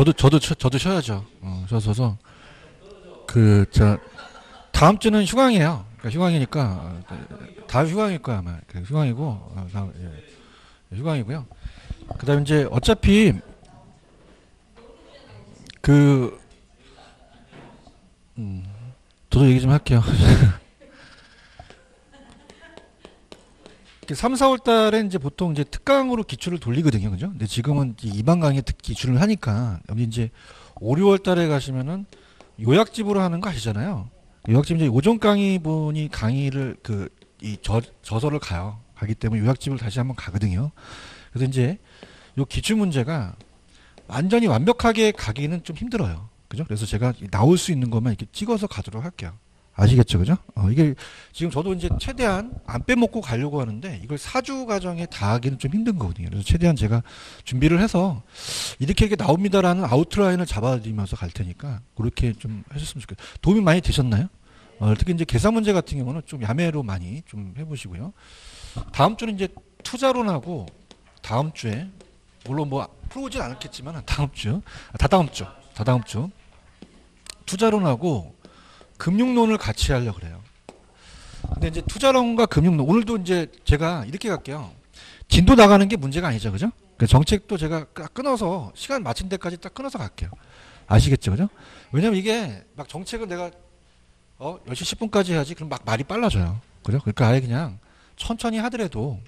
저도 저도 쉬- 저도 쉬어야죠. 어, 쉬어서 그저 다음 주는 휴강이에요. 그러니까 휴강이니까 어, 다 휴강일 거야 아마. 그 휴강이고 어, 다음, 예. 휴강이고요. 그다음 이제 어차피 그 음, 저도 얘기 좀 할게요. 3, 4월 달에 이제 보통 이제 특강으로 기출을 돌리거든요. 그죠? 근데 지금은 이반 강의 특 기출을 하니까 여기 이제 5, 6월 달에 가시면은 요약집으로 하는 거 아시잖아요. 요약집 이제 오전 강의 분이 강의를 그 이 저서를 가요. 가기 때문에 요약집을 다시 한번 가거든요. 그래서 이제 요 기출 문제가 완전히 완벽하게 가기는 좀 힘들어요. 그죠? 그래서 제가 나올 수 있는 것만 이렇게 찍어서 가도록 할게요. 아시겠죠, 그죠? 어, 이게 지금 저도 이제 최대한 안 빼먹고 가려고 하는데 이걸 사주 과정에 다 하기는 좀 힘든 거거든요. 그래서 최대한 제가 준비를 해서 이렇게 이렇게 나옵니다라는 아웃라인을 잡아드리면서 갈 테니까 그렇게 좀 하셨으면 좋겠어요. 도움이 많이 되셨나요? 어, 특히 이제 계산 문제 같은 경우는 좀 야매로 많이 좀 해보시고요. 다음 주는 이제 투자론하고 다음 주에 물론 뭐 풀어오진 않겠지만 다음 주, 아, 다 다음 주, 다 다음 주 투자론하고 금융론을 같이 하려 고 그래요. 근데 이제 투자론과 금융론 오늘도 이제 제가 이렇게 갈게요. 진도 나가는 게 문제가 아니죠, 그죠? 그 정책도 제가 딱 끊어서 시간 맞춘 데까지 딱 끊어서 갈게요. 아시겠죠, 그죠? 왜냐면 이게 막 정책을 내가 어 10시 10분까지 해야지 그럼 막 말이 빨라져요. 그죠? 그러니까 아예 그냥 천천히 하더라도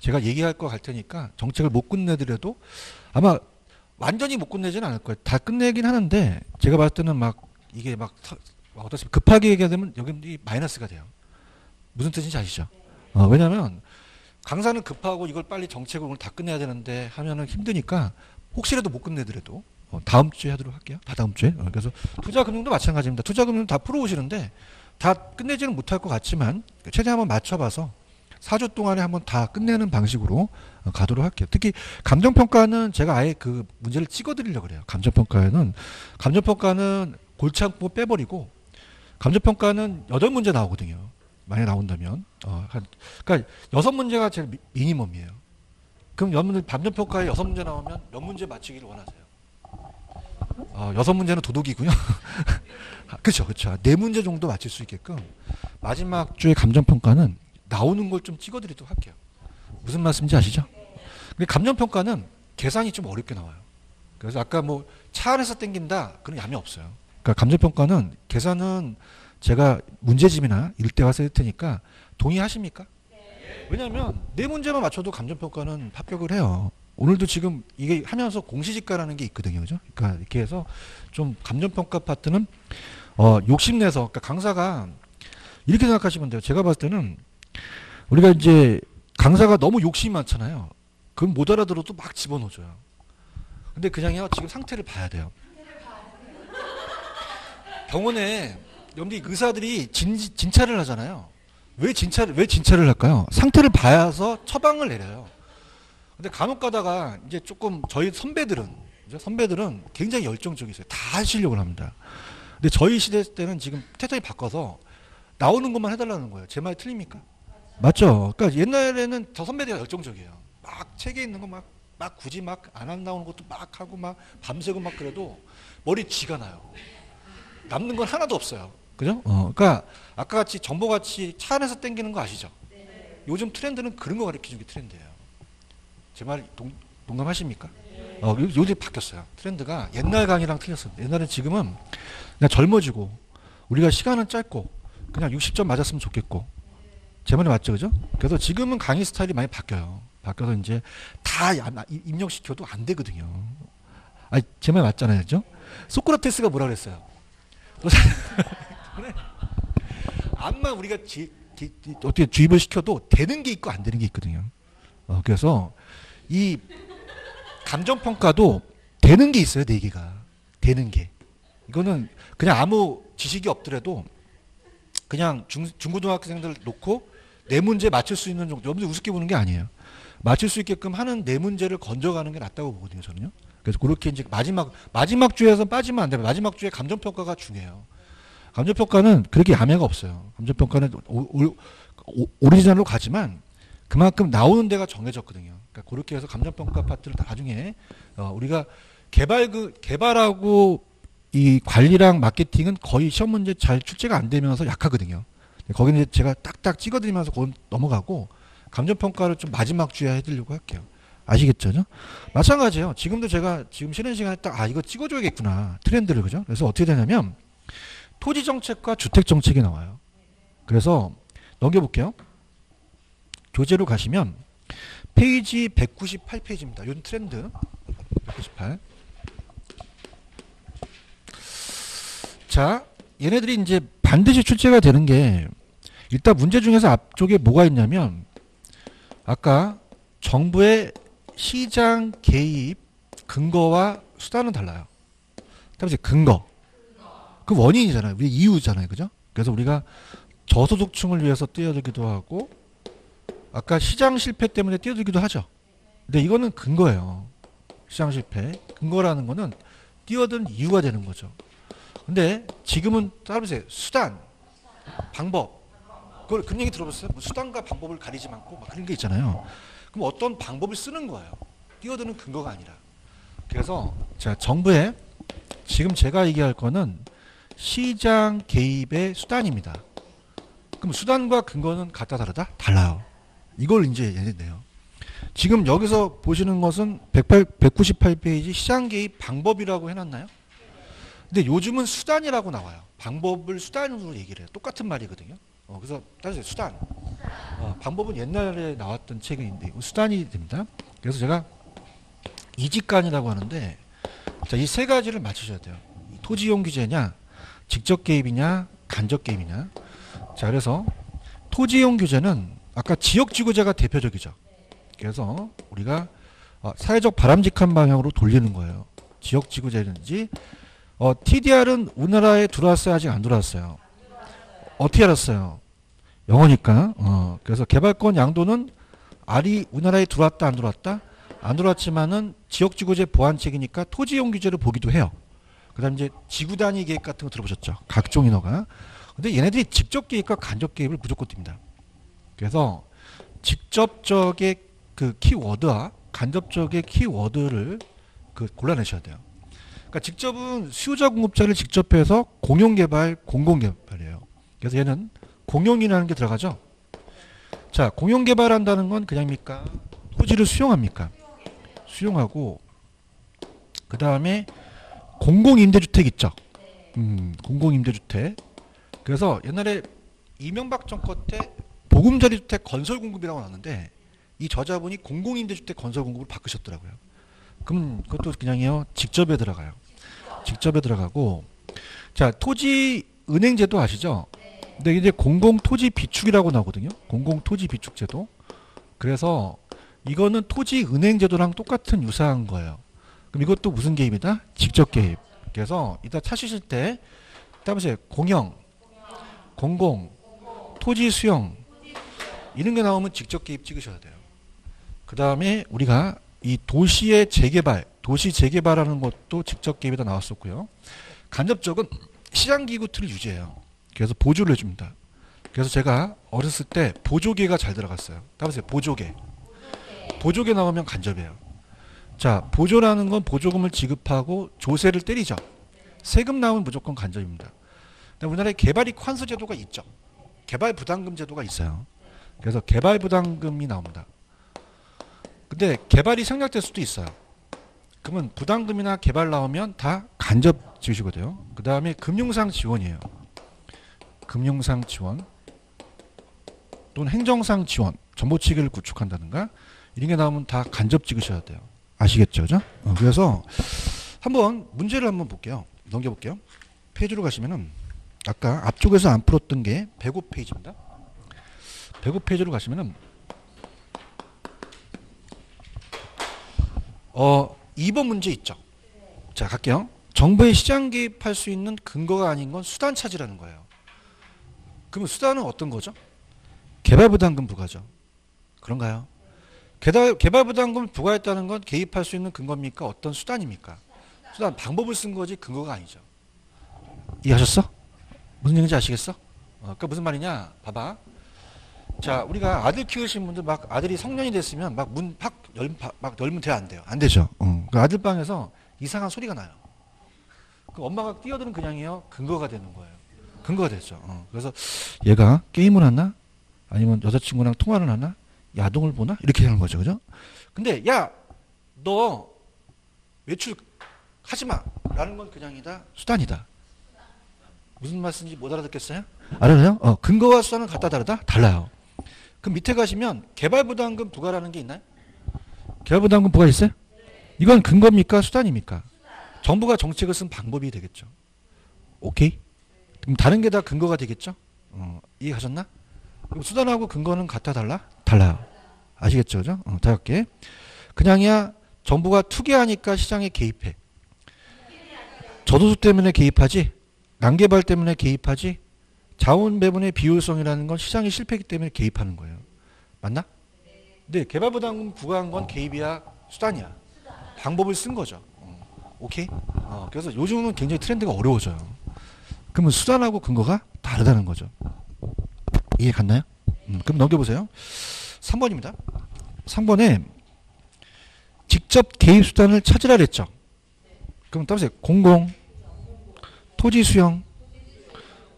제가 얘기할 거 갈 테니까 정책을 못 끝내더라도 아마 완전히 못 끝내지는 않을 거예요. 다 끝내긴 하는데 제가 봤을 때는 막 이게 막 어떻습니까? 급하게 얘기하면 여기 마이너스가 돼요. 무슨 뜻인지 아시죠? 어, 왜냐하면 강사는 급하고 이걸 빨리 정책을 다 끝내야 되는데 하면은 힘드니까 혹시라도 못 끝내더라도 어, 다음 주에 하도록 할게요. 다 다음 주에. 어, 그래서 투자금융도 마찬가지입니다. 투자금융 다 풀어오시는데 다 끝내지는 못할 것 같지만 최대한 한번 맞춰봐서 4주 동안에 한번 다 끝내는 방식으로 어, 가도록 할게요. 특히 감정평가는 제가 아예 그 문제를 찍어드리려고 그래요. 감정평가에는 감정평가는 골치 않고 빼버리고 감정평가는 여덟 문제 나오거든요. 만약 나온다면 어, 한 그러니까 여섯 문제가 제일 미, 미니멈이에요. 그럼 여러분들 감정평가에 여섯 문제 나오면 몇 문제 맞히기를 원하세요? 어, 여섯 문제는 도둑이고요. 그렇죠, 그렇죠. 네 문제 정도 맞힐 수 있게끔 마지막 주에 감정평가는 나오는 걸 좀 찍어드리도록 할게요. 무슨 말씀인지 아시죠? 근데 감정평가는 계산이 좀 어렵게 나와요. 그래서 아까 뭐 차 안에서 땡긴다 그런 야매 없어요. 그러니까 감정평가는 계산은 제가 문제집이나 때 와서 할 테니까 동의하십니까? 왜냐하면 네 문제만 맞춰도 감정평가는 합격을 해요. 오늘도 지금 이게 하면서 공시지가라는 게 있거든요, 그죠? 그러니까 이렇게 해서 좀 감정평가 파트는 어, 욕심내서 그러니까 강사가 이렇게 생각하시면 돼요. 제가 봤을 때는 우리가 이제 강사가 너무 욕심이 많잖아요. 그건 못 알아들어도 막 집어넣어줘요. 근데 그냥요 지금 상태를 봐야 돼요. 병원에 여러분들이 의사들이 진, 진찰을 하잖아요. 왜 진찰을 왜 진찰을 할까요? 상태를 봐서 처방을 내려요. 근데 간혹 가다가 이제 조금 저희 선배들은 선배들은 굉장히 열정적이세요. 다 하시려고 합니다. 근데 저희 시대 때는 지금 패턴이 바꿔서 나오는 것만 해달라는 거예요. 제 말이 틀립니까? 맞죠. 그러니까 옛날에는 저 선배들이 열정적이에요. 막 책에 있는 거 막 막 굳이 막 안 나오는 것도 막 하고 막 밤새고 막 그래도 머리 쥐가 나요. 남는 건 하나도 없어요. 그죠? 어, 그러니까 아까 같이 정보 같이 차 안에서 땡기는 거 아시죠? 요즘 트렌드는 그런 거 가르치는 게 트렌드예요. 제 말 동감하십니까? 어, 요- 요즘 바뀌었어요. 트렌드가 옛날 강의랑 틀렸어요. 옛날엔 지금은 그냥 젊어지고 우리가 시간은 짧고 그냥 60점 맞았으면 좋겠고 제 말이 맞죠, 그죠? 그래서 지금은 강의 스타일이 많이 바뀌어요. 바뀌어서 이제 다 입력시켜도 안 되거든요. 아니, 제 말 맞잖아요, 그죠? 소크라테스가 뭐라 그랬어요? 그래. 암만 우리가 지, 지- 지- 어떻게 주입을 시켜도 되는 게 있고 안 되는 게 있거든요. 어, 그래서 이 감정 평가도 되는 게 있어요, 네 개가. 되는 게. 이거는 그냥 아무 지식이 없더라도 그냥 중, 중고등학생들 놓고 네 문제 맞출 수 있는 정도. 여러분들 우습게 보는 게 아니에요. 맞출 수 있게끔 하는 네 문제를 건져가는 게 낫다고 보거든요, 저는요. 그래서 그렇게 이제 마지막 마지막 주에서 빠지면 안 돼요. 마지막 주에 감정 평가가 중요해요. 감정 평가는 그렇게 야매가 없어요. 감정 평가는 오리지널로 가지만 그만큼 나오는 데가 정해졌거든요. 그러니까 그렇게 해서 감정 평가 파트를 나중에 어, 우리가 개발 그 개발하고 이 관리랑 마케팅은 거의 시험 문제 잘 출제가 안 되면서 약하거든요. 거기는 제가 딱딱 찍어드리면서 넘어가고 감정 평가를 좀 마지막 주에 해드리려고 할게요. 아시겠죠? 죠? 마찬가지예요. 지금도 제가 지금 쉬는 시간에 딱 아 이거 찍어줘야겠구나 트렌드를 그죠? 그래서 어떻게 되냐면 토지 정책과 주택 정책이 나와요. 그래서 넘겨볼게요. 교재로 가시면 페이지 198페이지입니다. 요즘 트렌드 198. 자, 얘네들이 이제 반드시 출제가 되는 게 일단 문제 중에서 앞쪽에 뭐가 있냐면 아까 정부의 시장 개입 근거와 수단은 달라요. 다음에 근거. 그 원인이잖아요. 우리 이유잖아요. 그죠? 그래서 우리가 저소득층을 위해서 뛰어들기도 하고 아까 시장 실패 때문에 뛰어들기도 하죠. 근데 이거는 근거예요. 시장 실패. 근거라는 거는 뛰어든 이유가 되는 거죠. 근데 지금은 따라보세요. 수단, 방법. 그걸 얘기 들어봤어요? 뭐 수단과 방법을 가리지 않고 막 그런 게 있잖아요. 그럼 어떤 방법을 쓰는 거예요. 뛰어드는 근거가 아니라. 그래서 자 정부의 지금 제가 얘기할 거는 시장 개입의 수단입니다. 그럼 수단과 근거는 같다 다르다? 달라요. 이걸 이제 얘기해요. 지금 여기서 보시는 것은 108, 198페이지 시장 개입 방법이라고 해놨나요? 근데 요즘은 수단이라고 나와요. 방법을 수단으로 얘기를 해요. 똑같은 말이거든요. 어, 그래서 따르세요. 수단. 어, 방법은 옛날에 나왔던 책인데 수단이 됩니다. 그래서 제가 이직간이라고 하는데 이 세 가지를 맞추셔야 돼요. 토지용 규제냐, 직접 개입이냐, 간접 개입이냐. 자, 그래서 토지용 규제는 아까 지역지구제가 대표적이죠. 그래서 우리가 어, 사회적 바람직한 방향으로 돌리는 거예요. 지역지구제든지 어, TDR은 우리나라에 들어왔어요? 아직 안 들어왔어요? 어떻게 알았어요? 영어니까. 어, 그래서 개발권 양도는 R이 우리나라에 들어왔다 안 들어왔다? 안 들어왔지만은 지역지구제 보완책이니까 토지용 규제를 보기도 해요. 그 다음 이제 지구 단위 계획 같은 거 들어보셨죠? 각종 인허가. 근데 얘네들이 직접 개입과 간접 개입을 무조건 띱니다. 그래서 직접적의 그 키워드와 간접적의 키워드를 그 골라내셔야 돼요. 그러니까 직접은 수요자 공급자를 직접 해서 공용 개발, 공공 개발이에요. 그래서 얘는 공용이라는 게 들어가죠. 자, 공용 개발한다는 건 그냥입니까? 토지를 수용합니까? 수용하고 그 다음에 공공 임대주택 있죠. 음, 공공 임대주택. 그래서 옛날에 이명박 정권 때 보금자리 주택 건설 공급이라고 나왔는데 이 저자분이 공공 임대주택 건설 공급을 바꾸셨더라고요. 그럼 그것도 그냥요 직접에 들어가요. 직접에 들어가고 자 토지 은행제도 아시죠? 근데 이제 공공 토지 비축이라고 나오거든요. 공공 토지 비축 제도. 그래서 이거는 토지 은행 제도랑 똑같은 유사한 거예요. 그럼 이것도 무슨 개입이다? 직접 개입. 그래서 이따 찾으실 때 따보세요. 공영, 공공, 토지 수용 이런 게 나오면 직접 개입 찍으셔야 돼요. 그 다음에 우리가 이 도시의 재개발, 도시 재개발하는 것도 직접 개입에다 나왔었고요. 간접적은 시장기구 틀을 유지해요. 그래서 보조를 해줍니다. 그래서 제가 어렸을 때 보조개가 잘 들어갔어요. 따보세요. 보조개. 보조개 나오면 간접이에요. 자, 보조라는 건 보조금을 지급하고 조세를 때리죠. 세금 나오면 무조건 간접입니다. 우리나라에 개발이 환수 제도가 있죠. 개발 부담금 제도가 있어요. 그래서 개발 부담금이 나옵니다. 근데 개발이 생략될 수도 있어요. 그러면 부담금이나 개발 나오면 다 간접 지으시거든요. 그 다음에 금융상 지원이에요. 금융상 지원 또는 행정상 지원, 정보체계를 구축한다든가 이런 게 나오면 다 간접 찍으셔야 돼요. 아시겠죠? 그죠? 어, 그래서 한번 문제를 한번 볼게요. 넘겨볼게요. 페이지로 가시면은 아까 앞쪽에서 안 풀었던 게 105페이지입니다. 105페이지로 가시면은 어 2번 문제 있죠. 자 갈게요. 정부의 시장 개입할 수 있는 근거가 아닌 건 수단 차지라는 거예요. 그러면 수단은 어떤 거죠? 개발부담금 부과죠. 그런가요? 개발, 개발부담금 부과했다는 건 개입할 수 있는 근거입니까? 어떤 수단입니까? 수단 방법을 쓴 거지 근거가 아니죠. 이해하셨어? 무슨 얘기인지 아시겠어? 어, 그러니까 무슨 말이냐? 봐봐. 자, 우리가 아들 키우신 분들 막 아들이 성년이 됐으면 막 문 팍 열, 막 열면 돼안 돼요? 안 되죠. 어. 그 아들 방에서 이상한 소리가 나요. 그 엄마가 뛰어드는 그냥이요 근거가 되는 거예요. 근거가 됐죠. 어. 그래서 얘가 게임을 하나 아니면 여자친구랑 통화를 하나 야동을 보나 이렇게 하는 거죠, 그죠? 근데 야 너 외출 하지 마 라는 건 그냥이다 수단이다. 무슨 말씀인지 못 알아듣겠어요? 알아요? 어, 근거와 수단은 같다 다르다? 달라요. 그럼 밑에 가시면 개발부담금 부과라는 게 있나요? 개발부담금 부과 있어요? 이건 근거입니까? 수단입니까? 정부가 정책을 쓴 방법이 되겠죠. 오케이? 그럼 다른 게 다 근거가 되겠죠? 어, 이해하셨나? 그럼 수단하고 근거는 같아 달라? 달라요. 아시겠죠? 그죠? 어, 다섯 개. 그냥이야 정부가 투기하니까 시장에 개입해. 저도수 때문에 개입하지? 난개발 때문에 개입하지? 자원 배분의 비효율성이라는 건 시장이 실패했기 때문에 개입하는 거예요. 맞나? 네, 개발부담금 부과한 건 개입이야, 수단이야. 방법을 쓴 거죠. 어, 오케이? 어, 그래서 요즘은 굉장히 트렌드가 어려워져요. 그러면 수단하고 근거가 다르다는 거죠. 이해 갔나요? 음, 그럼 넘겨보세요. 3번입니다. 3번에 직접 개입 수단을 찾으라 그랬죠. 그럼 따보세요. 공공, 토지 수용,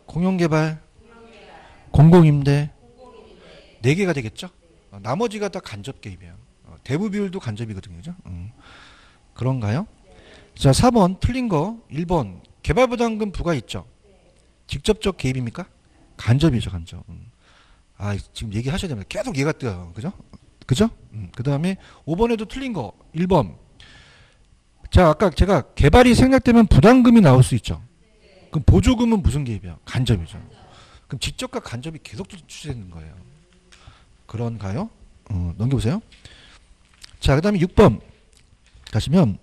공용 개발, 공공 임대 네 개가 되겠죠. 어, 나머지가 다 간접 개입이에요. 어, 대부 비율도 간접이거든요. 그죠? 음. 그런가요? 자, 4번 틀린 거 1번 개발부담금 부과 있죠. 직접적 개입입니까? 간접이죠, 간접. 음. 아, 지금 얘기하셔야 됩니다. 계속 얘가 뜨요. 그죠? 그죠? 음. 그 다음에 5번에도 틀린 거 1번. 자, 아까 제가 개발이 생략되면 부담금이 나올 수 있죠. 그럼 보조금은 무슨 개입이야? 간접이죠. 그럼 직접과 간접이 계속 추진되는 거예요. 그런가요? 어, 넘겨보세요. 자, 그 다음에 6번 가시면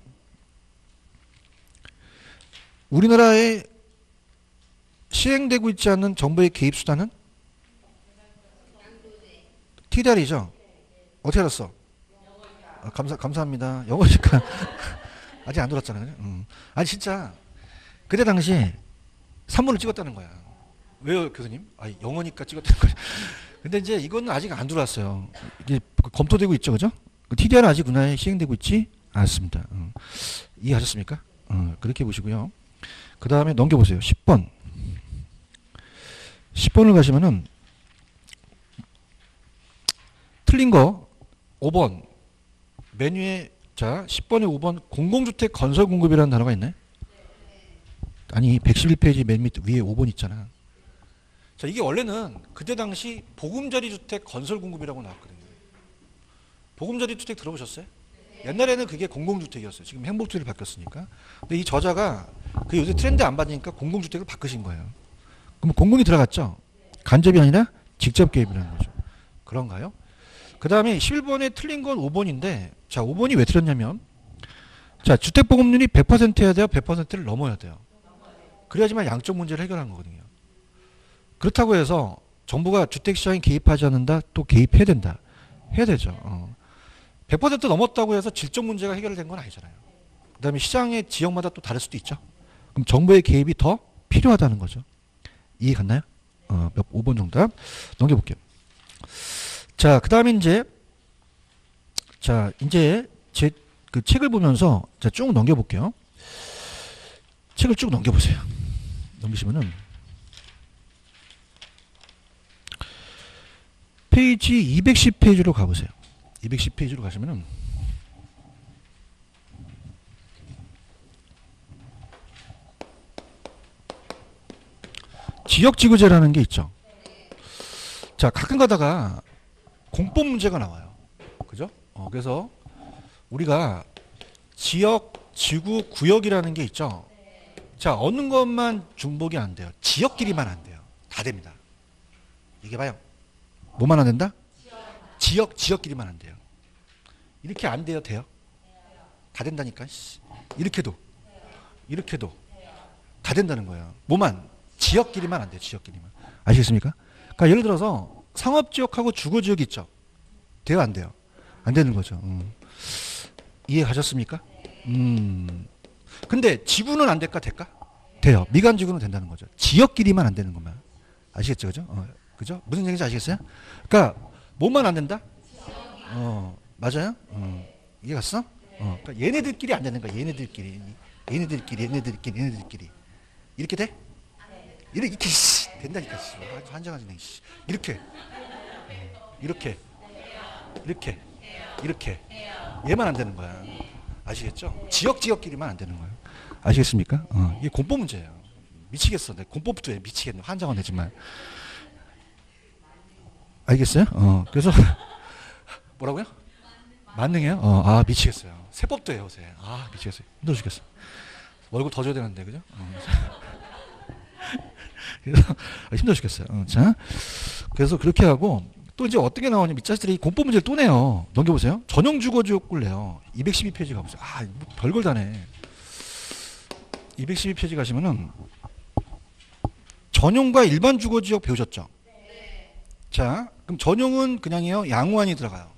우리나라에 시행되고 있지 않는 정부의 개입 수단은 TDR이죠. 어떻게 알았어? 아, 감사 감사합니다. 영어니까 아직 안 들었잖아요. 음. 아니 진짜 그때 당시 산문을 찍었다는 거야. 왜요, 교수님? 아, 영어니까 찍었다는 거야. 근데 이제 이거는 아직 안 들어왔어요. 이게 검토되고 있죠, 그죠? TDR 은 아직 우리나라에 시행되고 있지 않습니다. 음. 이해하셨습니까? 음, 그렇게 보시고요. 그 다음에 넘겨보세요. 10번. 10번을 가시면은 틀린 거 5번 메뉴에 자 10번에 5번 공공주택 건설 공급이라는 단어가 있네. 아니 111페이지 맨 밑 위에 5번 있잖아. 자 이게 원래는 그때 당시 보금자리 주택 건설 공급이라고 나왔거든요. 보금자리 주택 들어보셨어요? 옛날에는 그게 공공주택이었어요. 지금 행복주택이 바뀌었으니까. 근데 이 저자가 그 요새 트렌드 안 받으니까 공공주택을 바꾸신 거예요. 그럼 공공이 들어갔죠? 간접이 아니라 직접 개입이라는 거죠. 그런가요? 그 다음에 11번에 틀린 건 5번인데, 자, 5번이 왜 틀렸냐면, 자, 주택보급률이 100%여야 돼요? 100%를 넘어야 돼요? 그래야지만 양적 문제를 해결하는 거거든요. 그렇다고 해서 정부가 주택시장에 개입하지 않는다? 또 개입해야 된다? 해야 되죠. 어. 100% 넘었다고 해서 질적 문제가 해결된 건 아니잖아요. 그 다음에 시장의 지역마다 또 다를 수도 있죠. 그럼 정부의 개입이 더 필요하다는 거죠. 이해 갔나요? 어, 몇 5번 정답 넘겨볼게요. 자, 그 다음에 이제 자, 이제 제 그 책을 보면서 자, 쭉 넘겨볼게요. 책을 쭉 넘겨보세요. 넘기시면은 페이지 210페이지로 가보세요. 210페이지로 가시면은 지역지구제라는 게 있죠. 자, 가끔 가다가 공법 문제가 나와요. 그죠? 어, 그래서 우리가 지역, 지구, 구역이라는 게 있죠. 자, 어느 것만 중복이 안 돼요. 지역끼리만 안 돼요. 다 됩니다. 이게 봐요. 뭐만 안 된다? 지역, 지역끼리만 안 돼요. 이렇게 안 돼요, 돼요? 다 된다니까. 이렇게도, 이렇게도 다 된다는 거예요. 뭐만 지역끼리만 안 돼요, 지역끼리만. 아시겠습니까? 그러니까 예를 들어서 상업지역하고 주거지역이 있죠. 돼요, 안 돼요? 안 되는 거죠. 음. 이해하셨습니까? 음. 근데 지구는 안 될까, 될까? 돼요. 미관지구는 된다는 거죠. 지역끼리만 안 되는 것만. 아시겠죠, 그죠? 어, 그죠? 무슨 얘기인지 아시겠어요? 그러니까 뭐만 안 된다? 어, 맞아요? 어, 이해 갔어? 어, 그러니까 얘네들끼리 안 되는 거야. 얘네들끼리, 얘네들끼리, 얘네들끼리, 얘네들끼리 이렇게 돼? 이렇게 이렇게 씨, 된다니까. 씨. 아주 한장하지네. 씨. 이렇게, 음, 이렇게, 이렇게, 이렇게. 얘만 안 되는 거야. 아시겠죠? 지역 지역끼리만 안 되는 거예요. 아시겠습니까? 어, 이게 공법 문제예요. 미치겠어. 내 공법부터 해. 미치겠네. 환장은 되지만. 알겠어요? 어, 그래서 뭐라고요? 만능이에요? 어, 아 미치겠어요. 세법도 해요, 요새. 아 미치겠어요. 힘들어 죽겠어. 월급 더 줘야 되는데, 그죠? 어, 힘들어 죽겠어요. 어, 자, 그래서 그렇게 하고 또 이제 어떻게 나오냐면 이 자식들이 공법 문제를 또 내요. 넘겨보세요. 전용 주거 지역구를 내요. 212페이지 가보세요. 아, 뭐 별걸 다 내. 212페이지 가시면은 전용과 일반 주거 지역 배우셨죠? 자, 그럼 전용은 그냥이요. 양호한이 들어가요.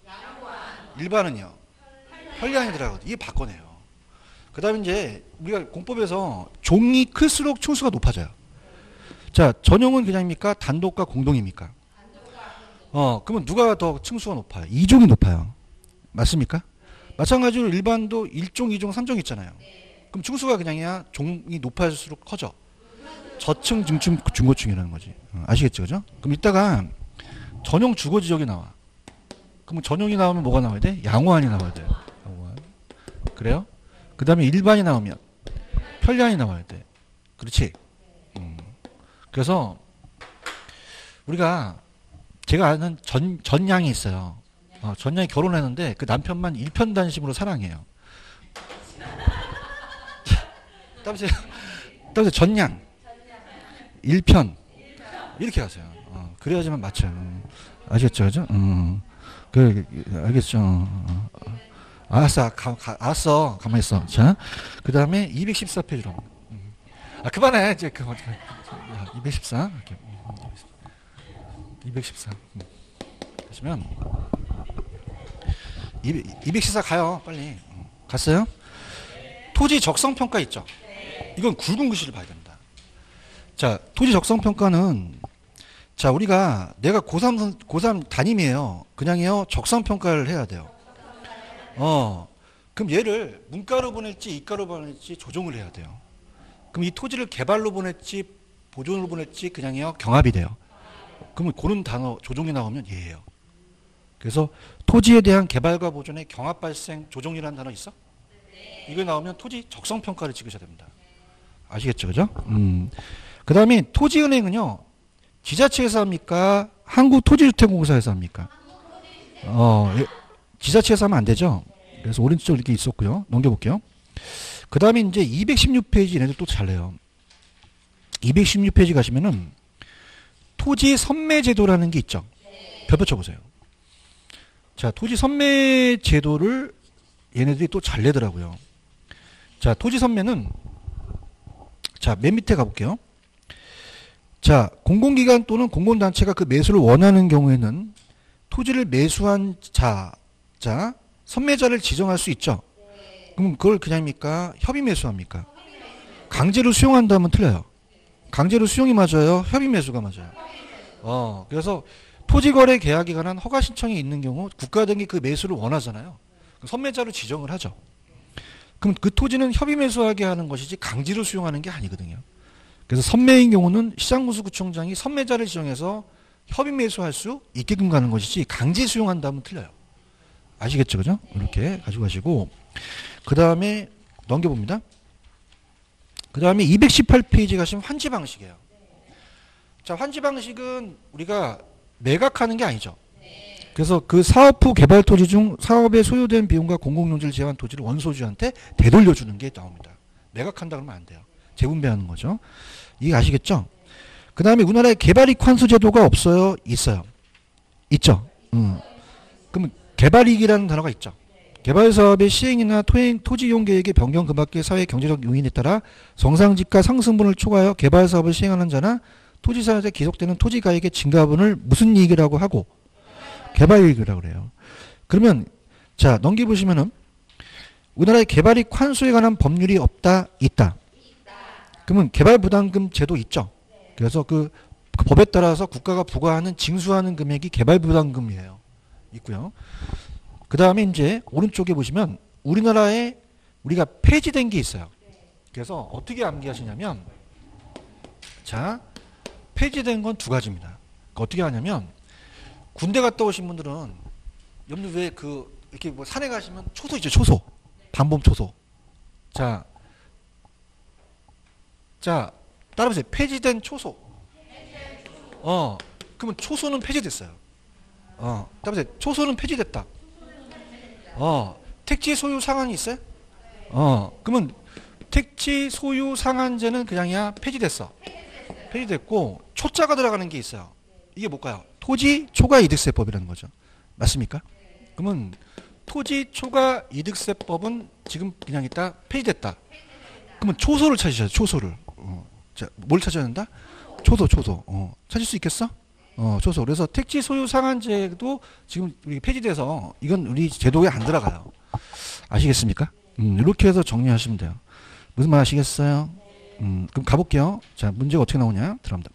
일반은요. 편리한이 들어가거든요. 이게 바꿔내요. 그 다음에 이제 우리가 공법에서 종이 클수록 층수가 높아져요. 자, 전용은 그냥입니까? 단독과 공동입니까? 어, 그러면 누가 더 층수가 높아요? 이종이 높아요. 맞습니까? 마찬가지로 일반도 1종, 2종, 3종 있잖아요. 그럼 층수가 그냥이야 종이 높아질수록 커져. 저층, 중층, 중고층이라는 거지. 어, 아시겠죠? 그죠? 그럼 이따가 전용 주거 지역이 나와. 그럼 전용이 나오면 뭐가 나와야 돼? 양호한이 나와야 돼요. 양호한. 그래요? 그 다음에 일반이 나오면 편리한이 나와야 돼. 그렇지? 음. 그래서 우리가 제가 아는 전, 전양이 있어요. 어, 전양이 결혼했는데 그 남편만 일편단심으로 사랑해요. 따보세요. 따보세요. 전양. 일편. 이렇게 하세요. 어, 그래야지만 맞춰요. 음. 아시겠죠? 그죠? 음. 그, 알겠죠? 어, 어. 알았어. 가, 가, 알았어. 가만히 있어. 자. 그 다음에 214페이지로. 음. 아, 그만해. 이제 그, 214. 이렇게. 214. 음. 하시면 214 가요. 빨리. 어, 갔어요? 토지 적성 평가 있죠? 이건 굵은 글씨를 봐야 됩니다. 자, 토지 적성 평가는 자, 우리가 내가 고3 고3 담임이에요. 그냥요. 적성 평가를 해야 돼요. 어. 그럼 얘를 문가로 보낼지 이가로 보낼지 조정을 해야 돼요. 그럼 이 토지를 개발로 보낼지 보존으로 보낼지 그냥요. 경합이 돼요. 그러면 그런 단어 조정이 나오면 얘예요. 그래서 토지에 대한 개발과 보존의 경합 발생 조정이라는 단어 있어? 이거 나오면 토지 적성 평가를 찍으셔야 됩니다. 아시겠죠, 그죠? 음. 그 다음에 토지은행은요, 지자체에서 합니까? 한국토지주택공사에서 합니까? 어, 예, 지자체에서 하면 안 되죠? 그래서 오른쪽 이렇게 있었고요. 넘겨볼게요. 그 다음에 이제 216페이지 얘네들 또 잘해요. 216페이지 가시면은 토지 선매 제도라는 게 있죠. 벽 펼쳐보세요. 자, 토지 선매 제도를 얘네들이 또 잘 내더라고요. 자, 토지 선매는 자, 맨 밑에 가볼게요. 자, 공공기관 또는 공공단체가 그 매수를 원하는 경우에는 토지를 매수한 자, 자, 선매자를 지정할 수 있죠. 그럼 그걸 그냥입니까? 협의 매수합니까? 강제로 수용한다면 틀려요. 강제로 수용이 맞아요. 협의 매수가 맞아요. 어, 그래서 토지거래 계약에 관한 허가 신청이 있는 경우 국가 등이 그 매수를 원하잖아요. 선매자로 지정을 하죠. 그럼 그 토지는 협의 매수하게 하는 것이지 강제로 수용하는 게 아니거든요. 그래서 선매인 경우는 시장군수구청장이 선매자를 지정해서 협의 매수할 수 있게끔 가는 것이지 강제 수용한다면 틀려요. 아시겠죠, 그죠? 이렇게 가지고 가시고 그 다음에 넘겨봅니다. 그 다음에 218페이지 가시면 환지 방식이에요. 자, 환지 방식은 우리가 매각하는 게 아니죠. 그래서 그 사업 후 개발 토지 중 사업에 소요된 비용과 공공용지를 제한 토지를 원소주한테 되돌려주는 게 나옵니다. 매각한다 그러면 안 돼요. 재분배하는 거죠. 이게 아시겠죠? 그 다음에 우리나라에 개발이익 환수 제도가 없어요? 있어요. 있죠? 음. 그러면 개발이익이라는 단어가 있죠. 개발 사업의 시행이나 토행, 토지 이용 계획의 변경 그 밖의 사회 경제적 요인에 따라 정상지가 상승분을 초과하여 개발 사업을 시행하는 자나 토지 사업에 기속되는 토지 가액의 증가분을 무슨 이익이라고 하고 개발 이익이라고 그래요. 그러면 자 넘겨보시면은 우리나라에 개발이익 환수에 관한 법률이 없다 있다. 그러면 개발 부담금 제도 있죠. 그래서 그, 그 법에 따라서 국가가 부과하는 징수하는 금액이 개발 부담금이에요. 있고요. 그 다음에 이제 오른쪽에 보시면 우리나라에 우리가 폐지된 게 있어요. 그래서 어떻게 암기하시냐면 자 폐지된 건 두 가지입니다. 어떻게 하냐면 군대 갔다 오신 분들은 여러분 왜그 이렇게 뭐 산에 가시면 초소 있죠 초소. 단범 초소. 자, 자 따라보세요. 폐지된 초소. 어 그러면 초소는 폐지됐어요. 어 따라보세요. 초소는 폐지됐다 어 택지 소유 상한이 있어요 어 그러면 택지 소유 상한제는 그냥이야 폐지됐어 폐지됐고 초자가 들어가는 게 있어요 이게 뭘까요 토지 초과 이득세법이라는 거죠 맞습니까 그러면 토지 초과 이득세법은 지금 그냥 있다 폐지됐다. 그러면 초소를 찾으셔야 돼. 초소를. 어. 자, 뭘 찾아야 된다? 초소, 초소. 어. 찾을 수 있겠어? 어, 초소. 그래서 택지 소유 상한제도 지금 우리 폐지돼서 이건 우리 제도에 안 들어가요. 아시겠습니까? 음, 이렇게 해서 정리하시면 돼요. 무슨 말 아시겠어요? 음, 그럼 가볼게요. 자, 문제가 어떻게 나오냐? 들어갑니다.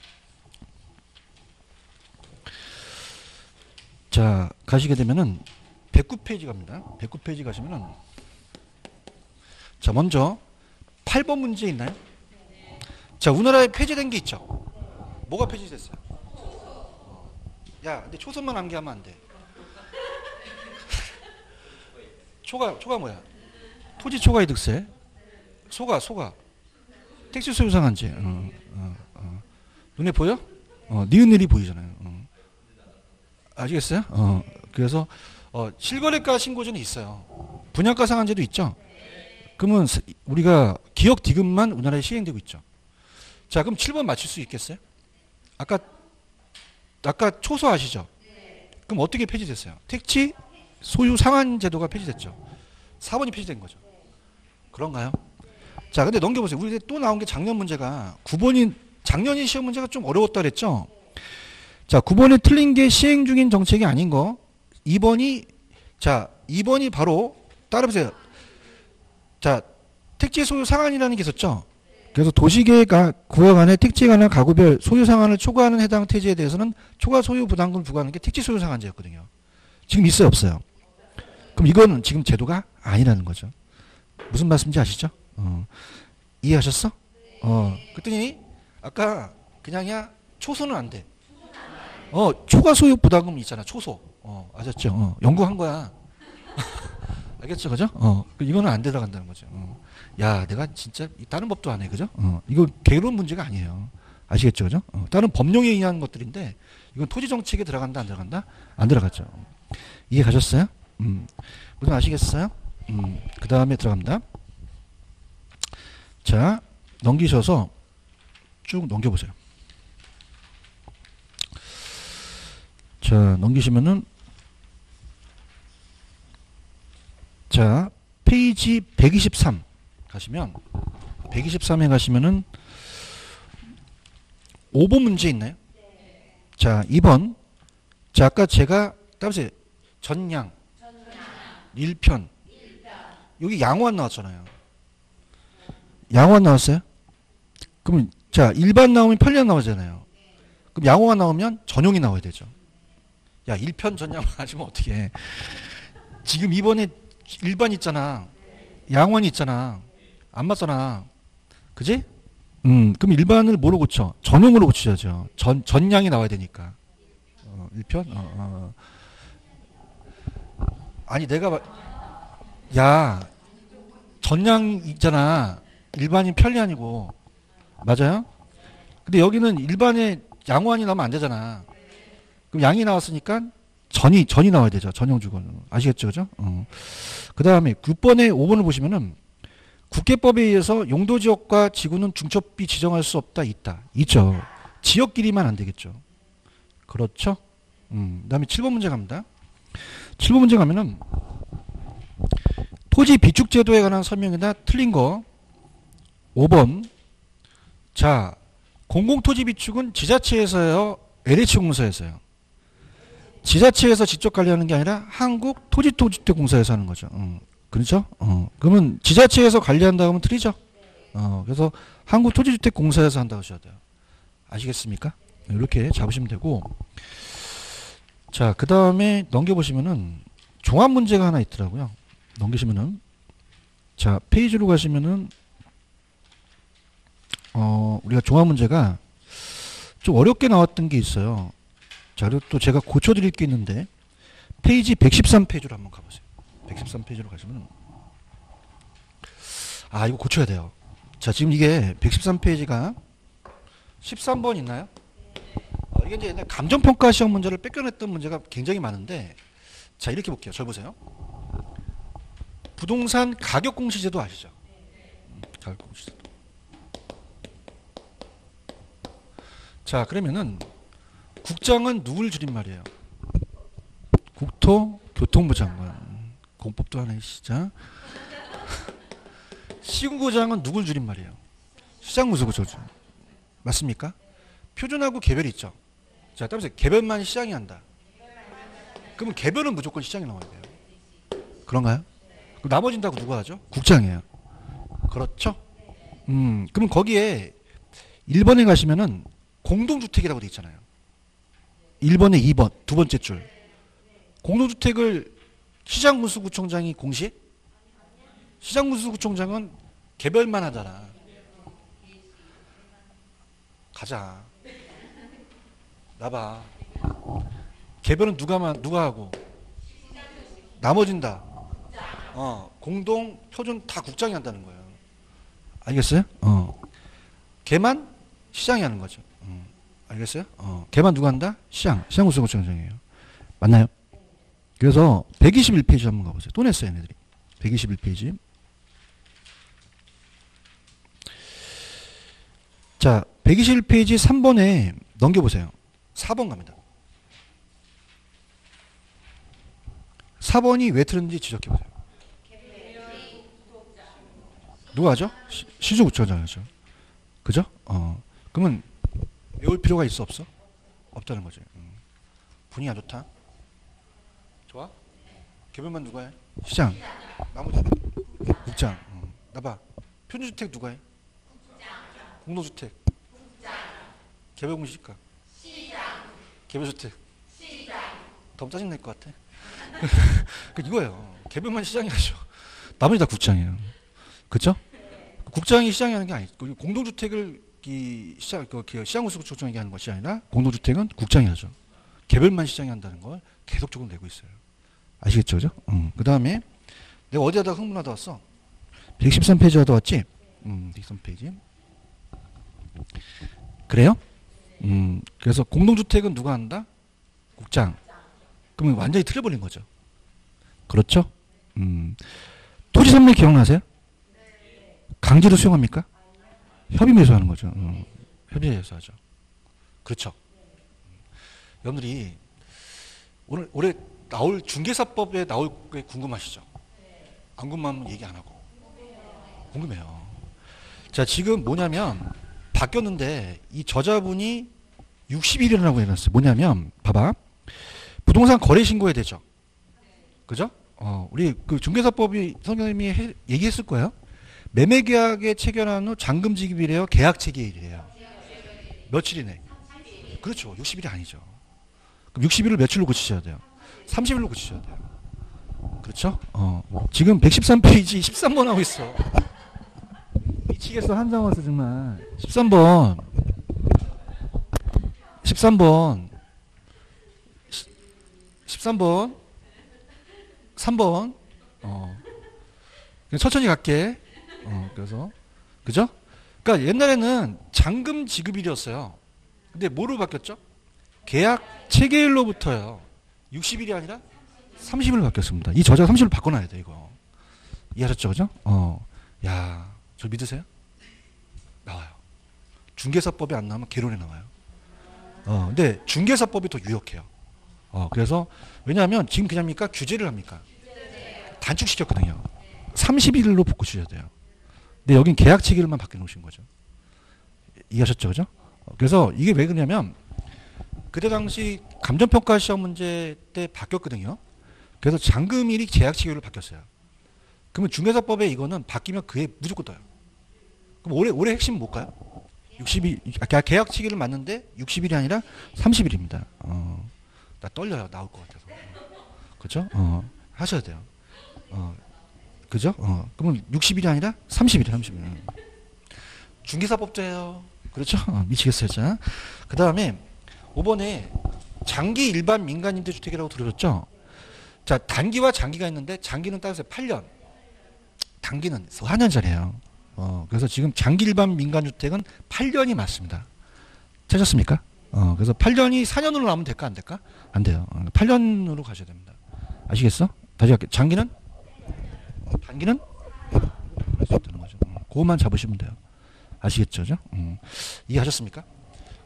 자, 가시게 되면은 109페이지 갑니다. 109페이지 가시면은 자 먼저 8번 문제 있나요? 자 우리나라에 폐지된 게 있죠. 뭐가 폐지됐어요? 야, 근데 초선만 암기하면 안 돼. 초가 초가 뭐야? 토지 초과 이 득세. 소가 소가. 택시 소유 상한제. 어, 어, 어. 눈에 보여? 어, 니은일이 보이잖아요. 어. 아시겠어요? 어, 그래서 어, 실거래가 신고제는 있어요. 분양가 상한제도 있죠. 그러면 우리가 기억 디귿만 우리나라에 시행되고 있죠. 자, 그럼 7번 맞출 수 있겠어요? 아까 아까 초소 아시죠? 그럼 어떻게 폐지됐어요? 택지 소유 상한 제도가 폐지됐죠. 4번이 폐지된 거죠. 그런가요? 자, 근데 넘겨보세요. 우리 또 나온 게 작년 문제가 9번이 작년이 시험 문제가 좀 어려웠다 그랬죠. 자, 9번에 틀린 게 시행 중인 정책이 아닌 거. 2번이 자 2번이 바로 따라보세요. 자 택지 소유 상한이라는 게 있었죠. 그래서 도시계획 구역 안에 택지 관한 가구별 소유 상한을 초과하는 해당 태지에 대해서는 초과 소유 부담금을 부과하는 게 택지 소유 상한제였거든요. 지금 있어요 없어요? 그럼 이거는 지금 제도가 아니라는 거죠. 무슨 말씀인지 아시죠? 어. 이해하셨어? 어. 그랬더니 아까 그냥이야 초소는 안 돼. 어 초과 소유 부담금 있잖아 초소. 어, 아셨죠? 어, 연구한 거야. 알겠죠, 그죠? 어, 그 이거는 안 들어간다는 거죠. 어. 야, 내가 진짜 다른 법도 안 해, 그죠? 어, 이거 개론 문제가 아니에요. 아시겠죠, 그죠? 어, 다른 법령에 의한 것들인데 이건 토지 정책에 들어간다, 안 들어간다? 안 들어갔죠. 이해 가셨어요? 음, 무슨 아시겠어요? 음, 그 다음에 들어갑니다. 자, 넘기셔서 쭉 넘겨보세요. 자, 넘기시면은 자, 페이지 123 가시면 123에 가시면은 5번 문제 있나요? 자, 2번. 자, 아까 제가 따보세요. 전양, 일편. 여기 양호한 나왔잖아요. 양호한 나왔어요? 그러면 자, 일반 나오면 편리한 나오잖아요. 그럼 양호가 나오면 전용이 나와야 되죠. 야, 일편 전양 하시면 어떻게 해. 지금 이번에 일반 있잖아. 양원 있잖아. 안 맞잖아. 그지? 음, 그럼 일반을 뭐로 고쳐? 전용으로 고치셔야죠. 전, 전량이 나와야 되니까. 어, 1편? 어, 어. 아니, 내가, 봐. 야, 전량 있잖아. 일반이 편리 아니고. 맞아요? 근데 여기는 일반에 양호한이 나오면 안 되잖아. 그럼 양이 나왔으니까 전이 전이 나와야 되죠. 전용 주거는 아시겠죠, 그죠? 어. 그 다음에 6번에 5번을 보시면은 국계법에 의해서 용도 지역과 지구는 중첩비 지정할 수 없다 있다 있죠. 지역끼리만 안 되겠죠. 그렇죠? 음, 그다음에 7번 문제 갑니다. 7번 문제 가면은 토지 비축 제도에 관한 설명이나 틀린 거 5번 자 공공토지 비축은 지자체에서요 LH 공사에서요 지자체에서 직접 관리하는 게 아니라 한국 토지토주택공사에서 하는 거죠. 어, 그렇죠? 어, 그러면 지자체에서 관리한다 하면 틀리죠? 어, 그래서 한국 토지주택공사에서 한다고 하셔야 돼요. 아시겠습니까? 이렇게 잡으시면 되고 자, 그 다음에 넘겨보시면은 종합 문제가 하나 있더라고요. 넘기시면은 자, 페이지로 가시면은 어, 우리가 종합 문제가 좀 어렵게 나왔던 게 있어요. 자, 그리고 또 제가 고쳐 드릴 게 있는데 페이지 113페이지로 한번 가 보세요. 113페이지로 가시면 아, 이거 고쳐야 돼요. 자, 지금 이게 113페이지가 13번 있나요? 어, 이게 이제 감정평가 시험 문제를 뺏겨냈던 문제가 굉장히 많은데 자, 이렇게 볼게요. 잘 보세요. 부동산 가격 공시제도 아시죠? 음, 가격 공시제도. 자, 그러면은 국장은 누굴 줄임말이에요? 국토교통부 장관. 공법도 하나의 시작. 시군구장은 누굴 줄임말이에요? 시장무소구조죠. 맞습니까? 표준하고 개별이 있죠. 자, 따라서 개별만 시장이 한다. 그러면 개별은 무조건 시장이 나와야 돼요. 그런가요? 나머지는 다 누가 하죠? 국장이에요. 그렇죠? 음, 그럼 거기에 1번에 가시면은 공동주택이라고 돼 있잖아요. 1번에 2번, 두 번째 줄. 공동주택을 시장군수구청장이 공시해? 시장군수구청장은 개별만 하잖아. 가자. 나봐. 개별은 누가만 누가 하고? 나머진 다. 어, 공동 표준 다 국장이 한다는 거예요. 알겠어요? 어. 걔만 시장이 하는 거죠. 음. 알겠어요? 어. 걔만 누가 한다? 시장. 시장군수구청장이에요. 맞나요? 그래서 121페이지 한번 가보세요. 또 냈어요, 얘네들이. 121페이지. 자, 121페이지 3번에 넘겨보세요. 4번 갑니다. 4번이 왜 틀렸는지 지적해보세요. 누가 하죠? 시- 시주구청장이죠. 그죠? 어. 그러면 외울 필요가 있어 없어? 없다는 거죠. 음. 분위기 안 좋다. 좋아? 개별만 누가 해? 시장. 나머지 국장. 음. 나봐. 표준주택 누가 해? 공동주택. 개별 공시지가. 개별주택. 너무 짜증 날 것 같아. 그 이거예요. 개별만 시장이 하죠. 나머지 다 국장이에요. 그죠? 국장이 시장이 하는 게 아니고 공동주택을 이 시장 그 시장군수구청장이 하는 것이 아니라 공동주택은 국장이 하죠. 개별만 시장이 한다는 걸 계속적으로 내고 있어요. 아시겠죠, 그죠? 음. 그 다음에 내가 어디에다 흥분하다 왔어? 113페이지 하다 왔지? 음, 113페이지. 그래요? 음, 그래서 공동주택은 누가 한다? 국장. 그러면 완전히 틀려버린 거죠. 그렇죠? 음. 토지 선물 기억나세요? 강제로 수용합니까? 협의 매수하는 거죠. 어. 협의 매수하죠. 그렇죠. 여러분들이 오늘 올해 나올 중개사법에 나올 게 궁금하시죠? 안 궁금하면 얘기 안 하고 궁금해요. 자 지금 뭐냐면 바뀌었는데 이 저자분이 60일이라고 해놨어요. 뭐냐면 봐봐 부동산 거래 신고해야 되죠. 그죠? 어, 우리 그 중개사법이 해- 얘기했을 거예요. 매매 계약에 체결한 후 잔금 지급이래요. 계약 체결이래요. 며칠이네. 그렇죠. 60일이 아니죠. 그럼 60일을 며칠로 고치셔야 돼요? 30일로 고치셔야 돼요. 그렇죠? 어. 지금 113페이지 13번 하고 있어. 미치겠어 한상워서 정말. 13번. 13번. 13번. 3번. 어. 천천히 갈게. 어, 그래서 그죠? 그러니까 옛날에는 잔금 지급일이었어요. 근데 뭐로 바뀌었죠? 계약 체계일로부터요. 60일이 아니라 30일로 바뀌었습니다. 이 저자가 30일 바꿔놔야 돼 이거. 이해하셨죠, 그죠? 어, 야, 저 믿으세요? 나와요. 중개사법이 안 나오면 개론에 나와요. 어, 근데 중개사법이 더 유력해요. 어, 그래서 왜냐하면 지금 그냥입니까? 규제를 합니까? 단축시켰거든요. 30일로 바꾸셔야 돼요. 근데 여긴 계약 체계를만 바꿔 놓으신 거죠. 이해하셨죠, 그죠? 어, 그래서 이게 왜 그러냐면 그때 당시 감정평가 시험 문제 때 바뀌었거든요. 그래서 잔금일이 제약 체계로 바뀌었어요. 그러면 중개사법에 이거는 바뀌면 그에 무조건 떠요. 그럼 올해 올해 핵심 뭘까요? 60일 아, 계약 체계를 맞는데 60일이 아니라 30일입니다. 어, 나 떨려요. 나올 것 같아서. 그렇죠? 어, 하셔야 돼요. 어, 그죠? 어. 그러면 60일이 아니라 30일이 30일. 중개사법자예요. 그렇죠? 어, 미치겠어요. 자. 그 다음에 5번에 장기 일반 민간 임대주택이라고 들으셨죠? 자, 단기와 장기가 있는데 장기는 따라서 8년. 단기는 4년짜리예요. 어, 그래서 지금 장기 일반 민간 주택은 8년이 맞습니다. 찾았습니까? 어, 그래서 8년이 4년으로 나오면 될까 안 될까? 안 돼요. 어, 8년으로 가셔야 됩니다. 아시겠어? 다시 할게요. 장기는 단기는 할 수 있다는 거죠. 음, 그것만 잡으시면 돼요. 아시겠죠? 음. 이해하셨습니까?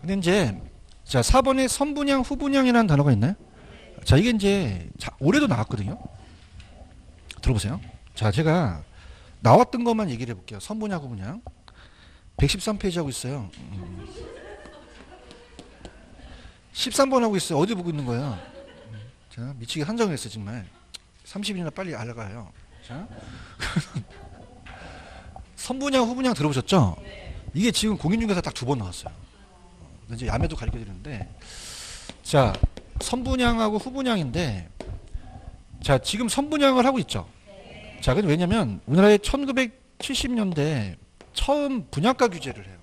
근데 이제 자, 4번에 선분양, 후분양이라는 단어가 있나요? 자, 이게 이제 자, 올해도 나왔거든요. 들어보세요. 자, 제가 나왔던 것만 얘기를 해볼게요. 선분양, 후분양. 113페이지 하고 있어요. 음. 13번 하고 있어요. 어디 보고 있는 거예요? 음. 자, 미치게 한정했어 정말. 30일이나 빨리 알아가요. 자, 선분양, 후분양 들어보셨죠? 이게 지금 공인중개사 딱 두 번 나왔어요. 어, 이제 야매도 가르쳐 드리는데, 자, 선분양하고 후분양인데, 자, 지금 선분양을 하고 있죠. 자, 근데 왜냐면 우리나라에 1970년대 처음 분양가 규제를 해요.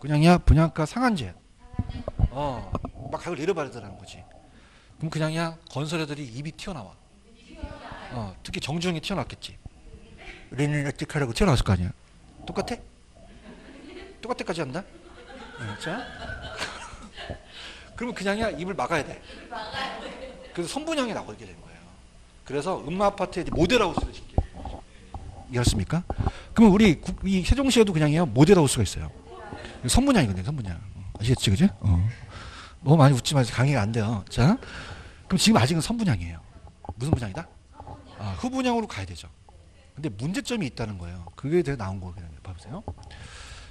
그냥이야 분양가 상한제. 어, 막 가격을 내려버리더라는 거지. 그럼 그냥이야 건설애들이 입이 튀어나와. 어, 특히 정주영이 튀어나왔겠지. 어떻게 하라고 튀어나왔을 거 아니야. 똑같아? 똑같아까지 한다? 어, 자. 그러면 그냥이야 입을 막아야 돼. 그래서 선분양이 나오게 되는 거예요. 그래서 음마 아파트에 모델하우스를 짓게. 이해했습니까? 그러면 우리 국- 이 세종시에도 그냥이요 모델하우스가 있어요. 선분양이거든요, 선분양. 아시겠지, 그죠? 어. 너무 많이 웃지 마세요. 강의가 안 돼요. 자, 그럼 지금 아직은 선분양이에요. 무슨 분양이다? 아, 후분양으로 가야 되죠. 근데 문제점이 있다는 거예요. 그게 대해 나온 거거든요. 봐보세요.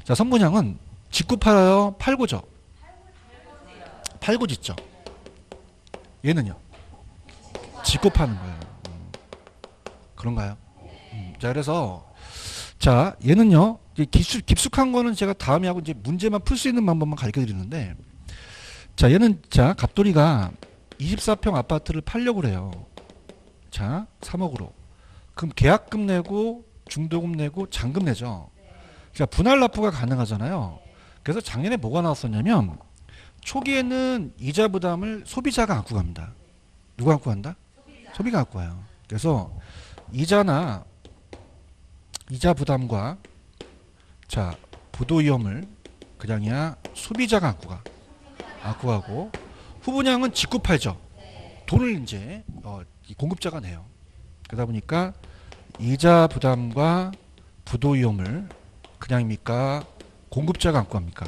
자, 선분양은 짓고 팔아요, 팔고죠. 팔고 짓죠. 얘는요. 짓고 파는 거예요. 음. 그런가요? 음, 자, 그래서 자, 얘는요. 깊숙, 깊숙한 거는 제가 다음에 하고 이제 문제만 풀 수 있는 방법만 가르쳐 드리는데 자, 얘는 자, 갑돌이가 24평 아파트를 팔려고 그래요. 자, 3억으로. 그럼 계약금 내고 중도금 내고 잔금 내죠. 자, 분할 납부가 가능하잖아요. 그래서 작년에 뭐가 나왔었냐면 초기에는 이자 부담을 소비자가 안고 갑니다. 누가 안고 간다? 소비가 안고 가요. 그래서 이자나 이자 부담과 자 부도 위험을 그냥이야 소비자가 안고 가 안고 가고 후분양은 직구 팔죠. 돈을 이제 어, 이 공급자가 내요. 그러다 보니까 이자 부담과 부도 위험을 그냥입니까 공급자가 안고 갑니까?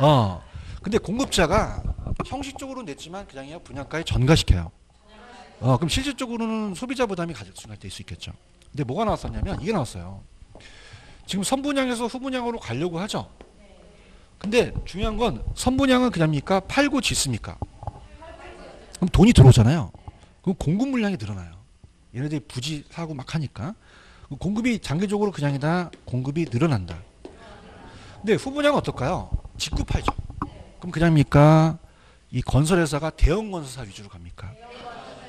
어. 근데 공급자가 형식적으로 냈지만 그냥이야 분양가에 전가시켜요. 어, 그럼 실질적으로는 소비자 부담이 있을 수 있겠죠. 근데 뭐가 나왔었냐면 이게 나왔어요. 지금 선분양에서 후분양으로 가려고 하죠. 근데 중요한 건 선분양은 그냥입니까? 팔고 짓습니까? 그럼 돈이 들어오잖아요. 그럼 공급 물량이 늘어나요. 얘네들이 부지 사고 막 하니까 그럼 공급이 장기적으로 그냥이다 공급이 늘어난다. 근데 후분양은 어떨까요? 직구 팔죠. 그럼 그냥입니까? 이 건설회사가 대형 건설사 위주로 갑니까?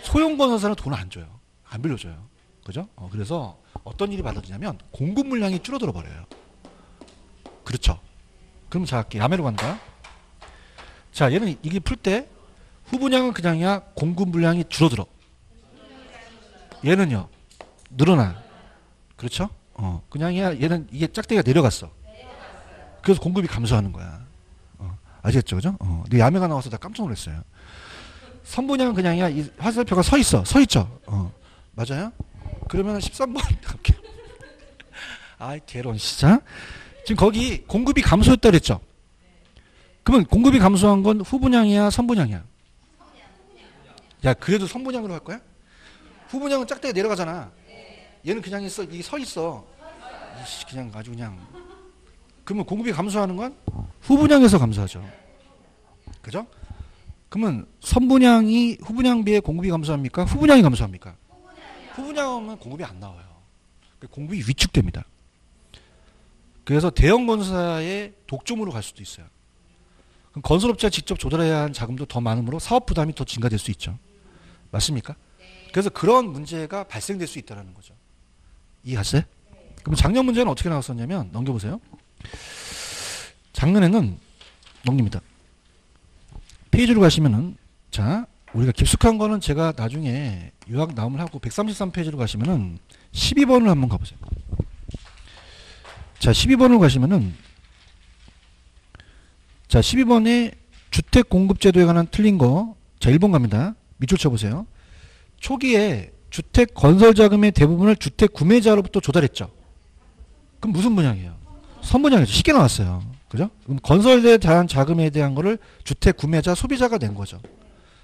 소형 건설사는 돈을 안 줘요. 안 빌려줘요. 그죠? 어, 그래서 어떤 일이 벌어지냐면 공급 물량이 줄어들어 버려요. 그렇죠. 그럼 자, 야매로 간다. 자, 얘는 이게 풀 때 후분양은 그냥이야 공급 물량이 줄어들어. 얘는요 늘어나. 그렇죠? 어, 그냥이야 얘는 이게 짝대기가 내려갔어. 그래서 공급이 감소하는 거야. 어, 아시겠죠, 그죠? 어, 근데 야매가 나와서 나 깜짝 놀랐어요. 선분양은 그냥이야 이 화살표가 서 있어, 서 있죠. 어, 맞아요? 그러면 13번 갈게요. 아이 개론 시작. 지금 거기 공급이 감소했다 그랬죠. 그러면 공급이 감소한 건 후분양이야, 선분양이야. 야 그래도 선분양으로 할 거야? 후분양은 짝대기 내려가잖아. 얘는 그냥 있어, 이게 서 있어. 이씨, 그냥 아주 그냥. 그러면 공급이 감소하는 건 후분양에서 감소하죠. 그죠? 그러면 선분양이 후분양비에 공급이 감소합니까? 후분양이 감소합니까? 후분양하면 공급이 안 나와요. 공급이 위축됩니다. 그래서 대형 건설사의 독점으로 갈 수도 있어요. 건설업체가 직접 조달해야 하는 자금도 더 많으므로 사업 부담이 더 증가될 수 있죠. 맞습니까? 그래서 그런 문제가 발생될 수 있다는 거죠. 이해갔어요? 그럼 작년 문제는 어떻게 나왔었냐면 넘겨보세요. 작년에는 넘깁니다. 페이지로 가시면은 자 우리가 깊숙한 거는 제가 나중에 요약 나옴을 하고 133페이지로 가시면은 12번을 한번 가보세요. 자 12번을 가시면은 자 12번에 주택 공급 제도에 관한 틀린 거. 자 1번 갑니다. 밑줄 쳐보세요. 초기에 주택 건설 자금의 대부분을 주택 구매자로부터 조달했죠. 그럼 무슨 분양이에요? 선분양이죠. 쉽게 나왔어요. 그죠? 그럼 건설에 대한 자금에 대한 거를 주택 구매자, 소비자가 낸 거죠.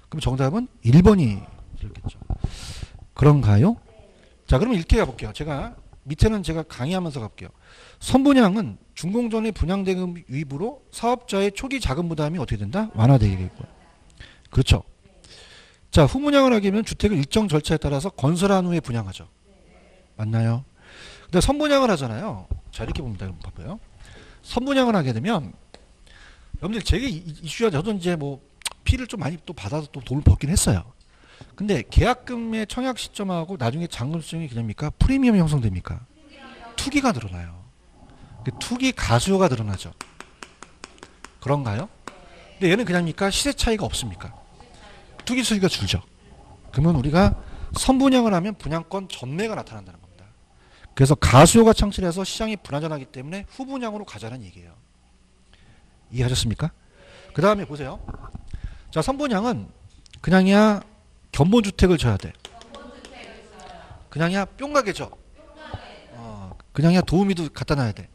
그럼 정답은 1번이 되겠죠. 그런가요? 자, 그러면 이렇게 가볼게요. 제가 밑에는 제가 강의하면서 갈게요. 선분양은 준공전의 분양대금 유입으로 사업자의 초기 자금 부담이 어떻게 된다? 완화되겠고요. 그렇죠. 자, 후분양을 하게 되면 주택을 일정 절차에 따라서 건설한 후에 분양하죠. 맞나요? 근데 선분양을 하잖아요. 자, 이렇게 봅니다. 여러분 봐봐요. 선분양을 하게 되면 여러분들 제게 이슈가 저도 이제 뭐 피를 좀 많이 또 받아서 또 돈을 벌긴 했어요. 근데 계약금의 청약 시점하고 나중에 잔금 수정이 그냥입니까? 프리미엄이 형성됩니까? 투기가 늘어나요. 그 투기 가수요가 늘어나죠. 그런가요? 근데 얘는 그냥입니까? 시세 차이가 없습니까? 투기 수익가 줄죠. 그러면 우리가 선분양을 하면 분양권 전매가 나타난다는 겁니다. 그래서 가수요가 창출해서 시장이 불안전하기 때문에 후분양으로 가자는 얘기예요. 이해하셨습니까? 그 다음에 보세요. 자, 선분양은 그냥이야 견본주택을 줘야 돼. 그냥이야 뿅가게죠. 어, 그냥이야 도우미도 갖다 놔야 돼.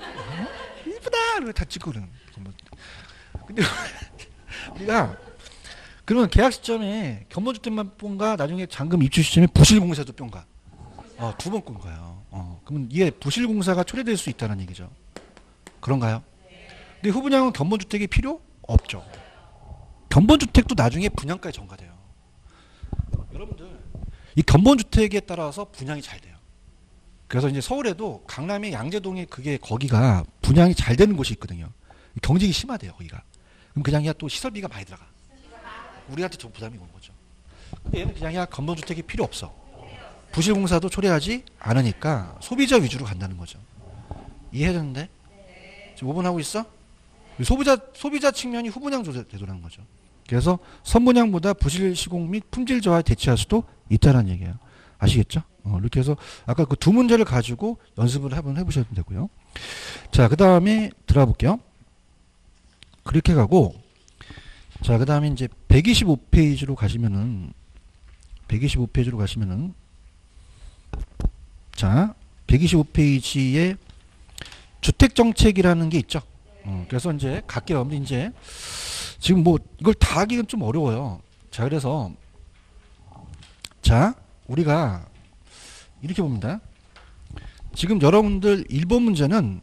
어? 이쁘다! 다 찍고 그러는. 근데 우리가 그러면 계약 시점에 견본주택만 뿅가 나중에 잔금 입주 시점에 부실공사도 뿅가. 어, 두번꾼 거예요. 어, 그러면 이게 부실공사가 초래될 수 있다는 얘기죠. 그런가요? 근데 후분양은 견본주택이 필요 없죠. 견본주택도 나중에 분양가에 전가돼요. 여러분들 이 견본주택에 따라서 분양이 잘 돼요. 그래서 이제 서울에도 강남의 양재동에 그게 거기가 분양이 잘 되는 곳이 있거든요. 경쟁이 심하대요 거기가. 그럼 그냥이야 또 시설비가 많이 들어가. 우리한테 좀 부담이 오는 거죠. 근데 얘는 그냥이야 견본주택이 필요 없어. 부실공사도 초래하지 않으니까 소비자 위주로 간다는 거죠. 이해되는데? 지금 5분 하고 있어? 소비자 소비자 측면이 후분양 제도라는 거죠. 그래서 선분양보다 부실 시공 및 품질 저하에 대처할 수도 있다는 얘기예요. 아시겠죠? 어, 이렇게 해서 아까 그 두 문제를 가지고 연습을 한번 해보셔도 되고요. 자, 그 다음에 들어가 볼게요. 그렇게 가고 자, 그 다음에 이제 125페이지로 가시면은 125페이지로 가시면은 자, 125페이지에 주택 정책이라는 게 있죠. 어, 그래서 이제 갈게요. 근데 이제 지금 뭐 이걸 다 하기는 좀 어려워요. 자, 그래서 자, 우리가 이렇게 봅니다. 지금 여러분들 1번 문제는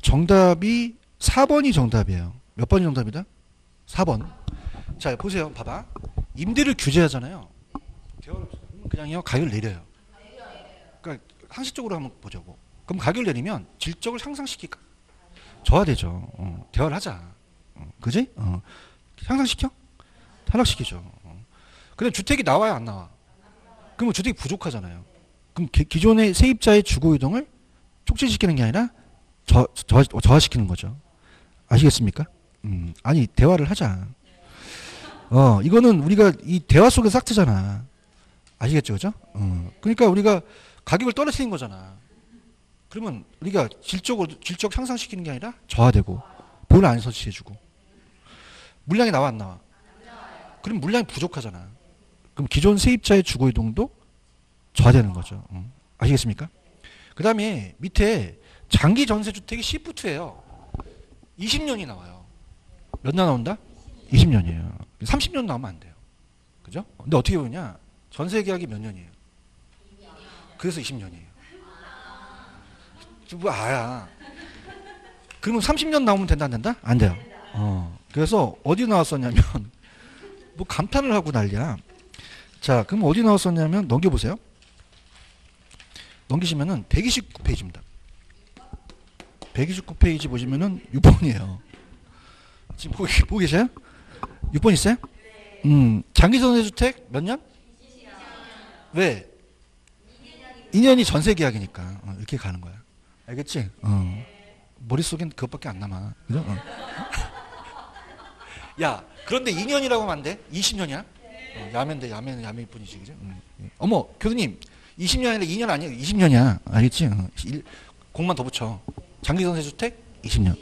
정답이 4번이 정답이에요. 몇 번이 정답이다? 4번. 자, 보세요. 봐봐. 임대를 규제하잖아요. 그냥요 가격을 내려요. 그러니까 상식적으로 한번 보자고. 그럼 가격을 내리면 질적을 상상시킬까? 저하되죠. 어, 대화를 하자. 어, 그지? 어, 향상시켜? 하락시키죠. 어. 근데 주택이 나와야 안 나와? 그러면 주택이 부족하잖아요. 그럼 기, 기존의 세입자의 주거 이동을 촉진시키는 게 아니라 저, 저, 저하시키는 거죠. 아시겠습니까? 음, 아니 대화를 하자. 어, 이거는 우리가 이 대화 속에서 삭트잖아. 아시겠죠, 그죠? 어, 그러니까 우리가 가격을 떨어뜨린 거잖아. 그러면 우리가 질적으로 질적 향상시키는 게 아니라 저하되고 돈을 안 설치해주고 물량이 나와 안 나와? 그럼 물량이 부족하잖아. 그럼 기존 세입자의 주거 이동도 저하되는 거죠. 음. 아시겠습니까? 그 다음에 밑에 장기 전세 주택이 시프트예요. 20년이 나와요. 몇 년 나온다? 20년이에요. 30년 나오면 안 돼요. 그죠? 근데 어떻게 보냐? 전세 계약이 몇 년이에요? 그래서 20년이에요. 뭐 아야. 그러면 30년 나오면 된다 안 된다? 안 돼요. 어. 그래서 어디 나왔었냐면 뭐 감탄을 하고 난리야. 자, 그럼 어디 나왔었냐면 넘겨 보세요. 넘기시면은 129페이지입니다. 129페이지 보시면은 6번이에요. 지금 보기, 보고 계세요? 6번 있어요? 음, 장기전세 주택 몇 년? 왜? 2년이 전세 계약이니까 어, 이렇게 가는 거야. 알겠지? 어. 머릿속엔 그것밖에 안 남아. 그죠? 어. 야, 그런데 2년이라고 하면 안 돼? 20년이야? 어, 야매인데 야매는 야매일 뿐이지, 그죠? 음, 음. 어머, 교수님, 20년 아니라 2년 아니야? 20년이야. 알겠지? 어, 일, 공만 더 붙여. 장기전세 주택? 20년.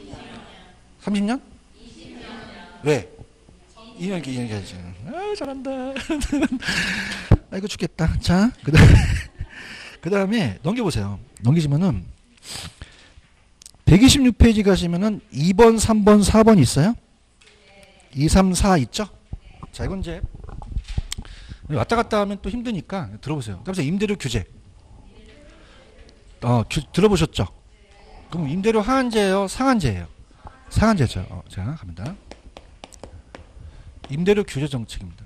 30년? 왜? 2년 2년 해야지. 아, 잘한다. 아이고, 죽겠다. 자, 그 다음에, 그 다음에 넘겨보세요. 넘기시면은, 126페이지 가시면은 2번, 3번, 4번 있어요? 2, 3, 4 있죠? 자, 이건 이제 왔다 갔다 하면 또 힘드니까 들어보세요. 그다음에 임대료 규제. 어, 규, 들어보셨죠? 그럼 임대료 하한제예요, 상한제예요? 상한제죠. 어, 자, 갑니다. 임대료 규제 정책입니다.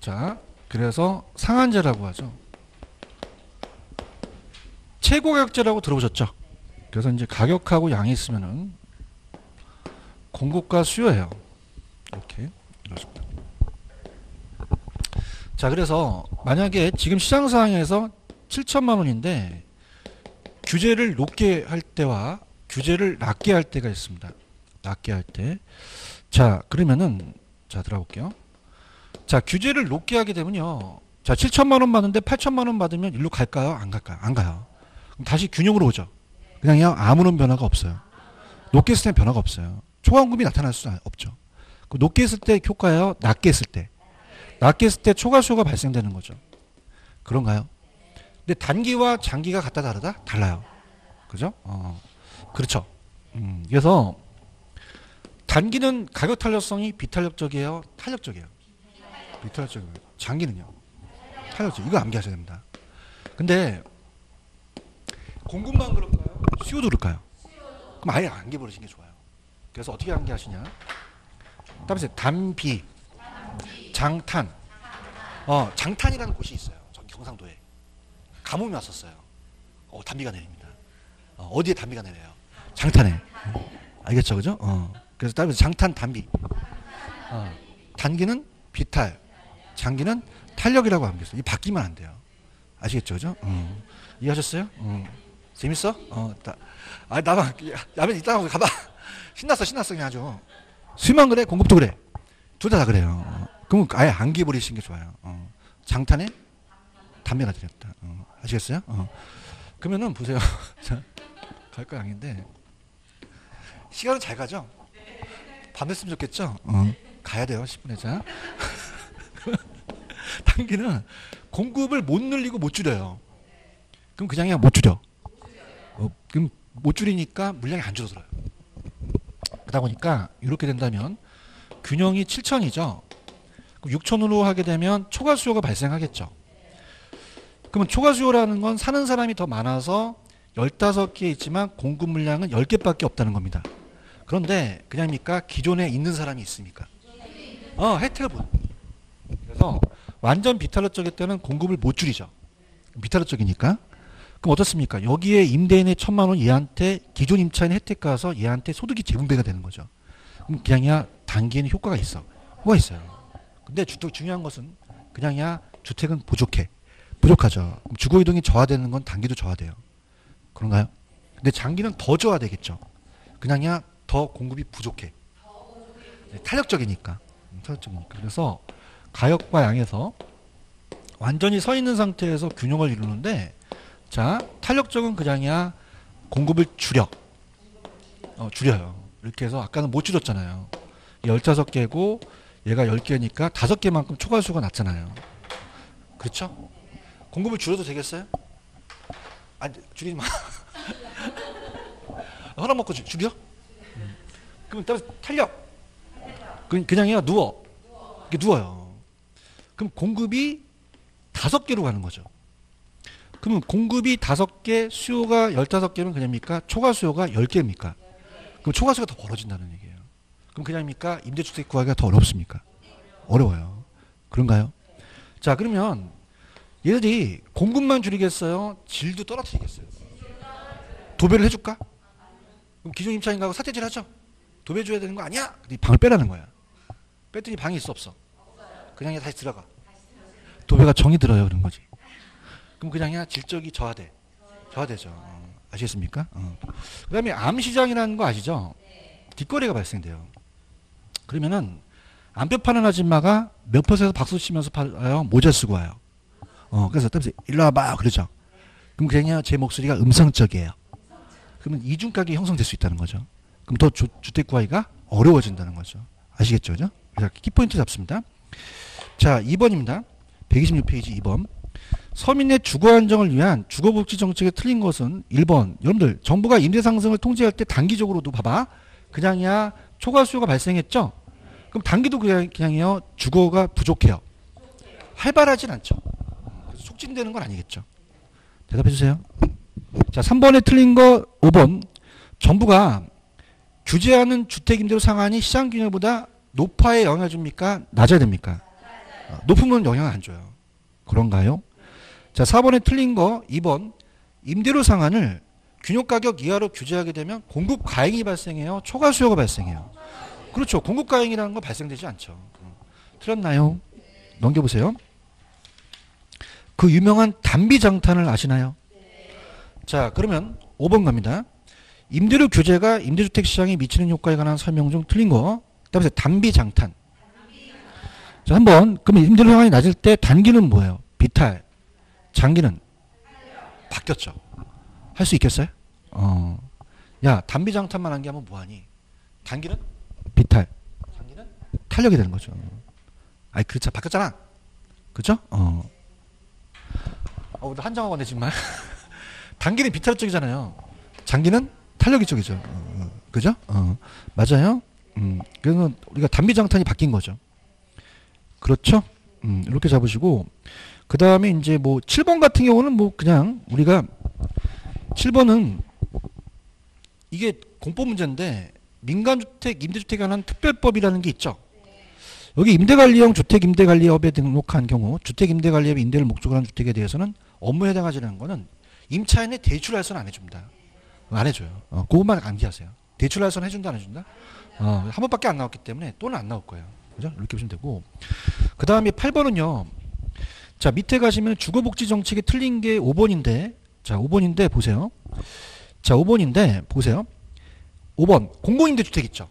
자, 그래서 상한제라고 하죠. 최고 가격제라고 들어보셨죠? 그래서 이제 가격하고 양이 있으면은 공급과 수요예요. 이렇게 이렇습니다. 자, 그래서 만약에 지금 시장 상황에서 7천만 원인데 규제를 높게 할 때와 규제를 낮게 할 때가 있습니다. 낮게 할 때. 자, 그러면은 자, 들어볼게요. 자, 규제를 높게 하게 되면요. 자, 7천만 원 받는데 8천만 원 받으면 일로 갈까요? 안 갈까요? 안 가요. 그럼 다시 균형으로 오죠. 그냥요. 아무런 변화가 없어요. 높게 했을 때 변화가 없어요. 초과금이 나타날 수 없죠. 그 높게 했을 때 효과예요. 낮게 했을 때. 낮게 했을 때 초과 수요가 발생되는 거죠. 그런가요? 근데 단기와 장기가 같다 다르다? 달라요. 그죠? 어, 그렇죠. 음, 그래서 단기는 가격 탄력성이 비탄력적이에요. 탄력적이에요. 비탄력적이에요. 장기는요. 탄력적. 이거 암기하셔야 됩니다. 근데 공급만 그럴까요? 수요도 그럴까요? 그럼 아예 안개 버리시는 게 좋아요. 그래서 어떻게 암기하시냐? 다음에 단비, 장탄. 어, 장탄이라는 곳이 있어요. 저기 경상도에. 가뭄이 왔었어요. 어, 단비가 내립니다. 어, 디에 단비가 내려요? 장탄에. 알겠죠, 그죠? 어. 그래서 다음에 장탄 단비. 어. 단기는 비탈, 장기는 탄력이라고 합니다. 이 바뀌면 안 돼요. 아시겠죠, 그죠? 어. 이해하셨어요? 어. 재밌어? 어, 나, 아, 나만, 야면 이따 가봐. 신났어, 신났어, 그냥 아주. 수만 그래, 공급도 그래. 둘 다 다 그래요. 어. 그럼 아예 안기 버리시는 게 좋아요. 어. 장탄에 담배가 들렸다. 어. 아시겠어요? 어. 그러면은 보세요. 자, 갈거 아닌데. 시간은 잘 가죠? 밤 됐으면 좋겠죠? 어. 가야 돼요, 10분에. 자. 단기는 공급을 못 늘리고 못 줄여요. 그럼 그냥 그냥 못 줄여. 어, 그럼 못 줄이니까 물량이 안 줄어들어요. 그러다 보니까 이렇게 된다면 균형이 7천이죠. 6천으로 하게 되면 초과 수요가 발생하겠죠. 그러면 초과 수요라는 건 사는 사람이 더 많아서 15개 있지만 공급 물량은 10개밖에 없다는 겁니다. 그런데 그냥입니까? 기존에 있는 사람이 있습니까? 어, 혜택을 보. 그래서 완전 비탈러적일 때는 공급을 못 줄이죠. 비탈러적이니까. 그럼 어떻습니까? 여기에 임대인의 천만 원 얘한테 기존 임차인 혜택 가서 얘한테 소득이 재분배가 되는 거죠. 그럼 그냥야 단기에는 효과가 있어. 효과 있어요. 근데 주택 중요한 것은 그냥야 주택은 부족해. 부족하죠. 주거 이동이 저하되는 건 단기도 저하돼요. 그런가요? 근데 장기는 더 저하되겠죠. 그냥야 더 공급이 부족해. 네, 탄력적이니까. 탄력적이니까. 그래서 가격과 양에서 완전히 서 있는 상태에서 균형을 이루는데 자, 탄력적은 그냥이야 공급을 줄여. 어, 줄여요. 이렇게 해서 아까는 못 줄였잖아요. 15개고 얘가 10개니까 5개만큼 초과수가 낮잖아요. 그렇죠? 공급을 줄여도 되겠어요? 아니, 줄이지 마. 허락 먹고 줄- 줄여? 그럼 따로 탄력. 그- 그냥이야 누워. 이렇게 누워요. 그럼 공급이 다섯 개로 가는 거죠. 그러면 공급이 다섯 개, 수요가 열다섯 개면 그냥입니까? 초과 수요가 열 개입니까? 그럼 초과 수요가 더 벌어진다는 얘기예요. 그럼 그냥입니까? 임대주택 구하기가 더 어렵습니까? 어려워요. 그런가요? 자, 그러면 얘들이 공급만 줄이겠어요? 질도 떨어뜨리겠어요? 도배를 해줄까? 그럼 기존 임차인하고 사태질 하죠? 도배 줘야 되는 거 아니야? 방을 빼라는 거야. 뺐더니 방이 있어 없어? 그냥 다시 들어가. 도배가 정이 들어요 그런 거지. 그럼 그냥이야 질적이 저하돼. 저하되죠. 어, 아시겠습니까? 어. 그다음에 암 시장이라는 거 아시죠? 뒷거래가 발생돼요. 그러면은 안뼈 파는 아줌마가 몇 퍼센트 박수 치면서 팔아요? 모자 쓰고 와요. 어, 그래서 땀새 일로 와봐 그러죠. 그럼 그냥 제 목소리가 음성적이에요. 그러면 이중 가격이 형성될 수 있다는 거죠. 그럼 더 주, 주택 구하기가 어려워진다는 거죠. 아시겠죠? 그죠? 그래서 키포인트 잡습니다. 자, 2번입니다. 126페이지 2번. 서민의 주거 안정을 위한 주거복지 정책에 틀린 것은 1번. 여러분들, 정부가 임대 상승을 통제할 때 단기적으로도 봐봐. 그냥이야 초과 수요가 발생했죠? 그럼 단기도 그냥, 그냥이요 주거가 부족해요. 활발하진 않죠. 촉진되는 건 아니겠죠. 대답해 주세요. 자, 3번에 틀린 거 5번. 정부가 규제하는 주택임대료 상한이 시장 균열보다 높아야 영향을 줍니까? 낮아야 됩니까? 어, 높으면 영향을 안 줘요. 그런가요? 자, 4번에 틀린 거 2번. 임대료 상한을 균역 가격 이하로 규제하게 되면 공급 과잉이 발생해요. 초과 수요가 발생해요. 그렇죠. 공급 과잉이라는 건 발생되지 않죠. 어, 틀렸나요? 넘겨보세요. 그 유명한 단비 장탄을 아시나요? 자, 그러면 5번 갑니다. 임대료 규제가 임대주택 시장에 미치는 효과에 관한 설명 중 틀린 거. 그다음에 단비 장탄. 자, 한번 그러면 임대료 상한이 낮을 때 단기는 뭐예요? 비탈. 장기는 바뀌었죠. 할 수 있겠어요? 어. 야, 단비 장탄만 한 게 하면 뭐 하니? 단기는 비탈. 장기는 탄력이 되는 거죠. 아이, 그렇죠. 바뀌었잖아. 그죠? 어. 어, 한장하고 왔네, 정말. 단기는 비탈 쪽이잖아요. 장기는 탄력 이 쪽이죠. 어, 어. 그죠? 어. 맞아요? 음. 그래서 우리가 단비 장탄이 바뀐 거죠. 그렇죠? 음, 이렇게 잡으시고, 그 다음에 이제 뭐 7번 같은 경우는 뭐 그냥 우리가 7번은 이게 공법 문제인데 민간주택, 임대주택에 관한 특별법이라는 게 있죠. 여기 임대관리형 주택 임대관리업에 등록한 경우 주택 임대관리업의 임대를 목적으로 한 주택에 대해서는 업무에 해당하지 않는 거는 임차인의 대출할선 안 해줍니다. 안 해줘요. 어, 그것만 암기하세요. 대출할 선 해준다 안 해준다? 어, 한 번밖에 안 나왔기 때문에 또는 안 나올 거예요. 그죠? 이렇게 보시면 되고 그 다음에 8번은요. 자 밑에 가시면 주거복지 정책이 틀린 게 5번인데 자 5번인데 보세요. 자 5번인데 보세요. 5번 공공임대주택 있죠.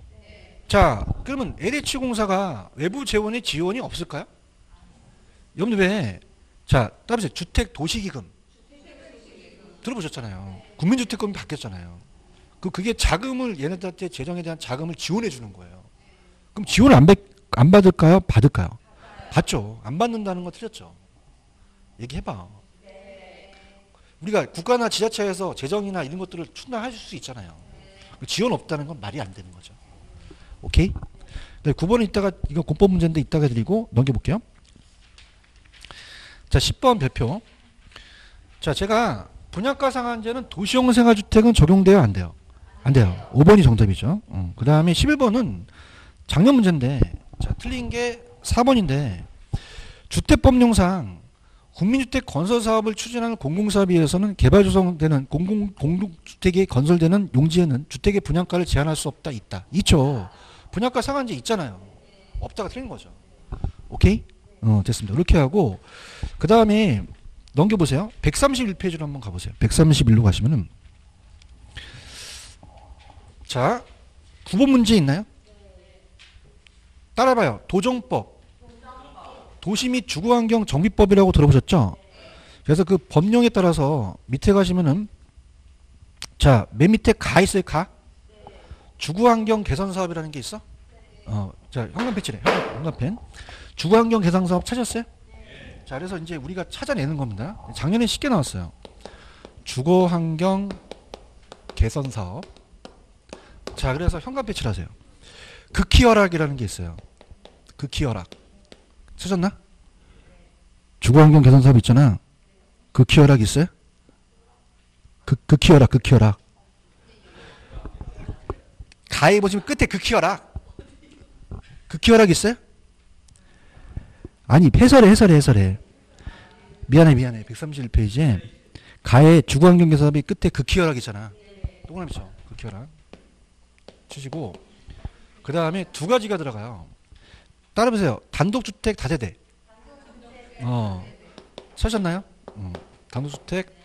자 그러면 LH공사가 외부 재원의 지원이 없을까요? 여러분들 왜? 자 따라서 주택 도시기금 들어보셨잖아요. 국민주택금이 바뀌었잖아요. 그 그게 자금을 얘네들한테 재정에 대한 자금을 지원해 주는 거예요. 그럼 지원을 안, 받, 안 받을까요? 받을까요? 받죠. 안 받는다는 거 틀렸죠. 얘기해봐. 우리가 국가나 지자체에서 재정이나 이런 것들을 충당할 수 있잖아요. 지원 없다는 건 말이 안 되는 거죠. 오케이? 네, 9번은 이따가 이거 공법 문제인데 이따가 드리고 넘겨볼게요. 자, 10번 별표. 자, 제가 분양가 상한제는 도시형 생활주택은 적용돼요, 안 돼요? 안 돼요. 5번이 정답이죠. 어, 그 다음에 11번은 작년 문제인데, 자, 틀린 게 4번인데, 주택법령상 국민주택 건설 사업을 추진하는 공공사업에 의해서는 개발 조성되는 공공 공동주택이 건설되는 용지에는 주택의 분양가를 제한할 수 없다 있다. 있죠. 분양가 상한제 있잖아요. 없다가 틀린 거죠. 오케이? 어 됐습니다. 이렇게 하고 그 다음에 넘겨보세요 131페이지로 한번 가보세요 131로 가시면은 자 9번 문제 있나요 따라봐요 도정법 도시 및 주거환경 정비법이라고 들어보셨죠? 그래서 그 법령에 따라서 밑에 가시면은 자, 맨 밑에 가 있어요, 가? 주거환경 개선 사업이라는 게 있어? 어, 자, 형광펜치네. 형광펜. 주거환경 개선 사업 찾았어요? 자, 그래서 이제 우리가 찾아내는 겁니다. 작년에 쉽게 나왔어요. 주거 환경 개선 사업. 자, 그래서 현관 배치를 하세요. 극희허락이라는 게 있어요. 극희허락. 찾았나? 주거 환경 개선 사업 있잖아. 극희허락 있어요? 극, 극희허락, 극희허락. 가에 보시면 끝에 극희허락. 극희허락 있어요? 아니, 해설해, 해설해, 해설해. 미안해, 미안해. 131페이지에 가에 주거환경 개선 사업이 끝에 극희허락 있잖아. 동그라미 쳐. 극희허락. 치시고, 그 다음에 두 가지가 들어가요. 따라보세요. 단독주택 다세대. 어. 찾으셨나요? 음. 단독주택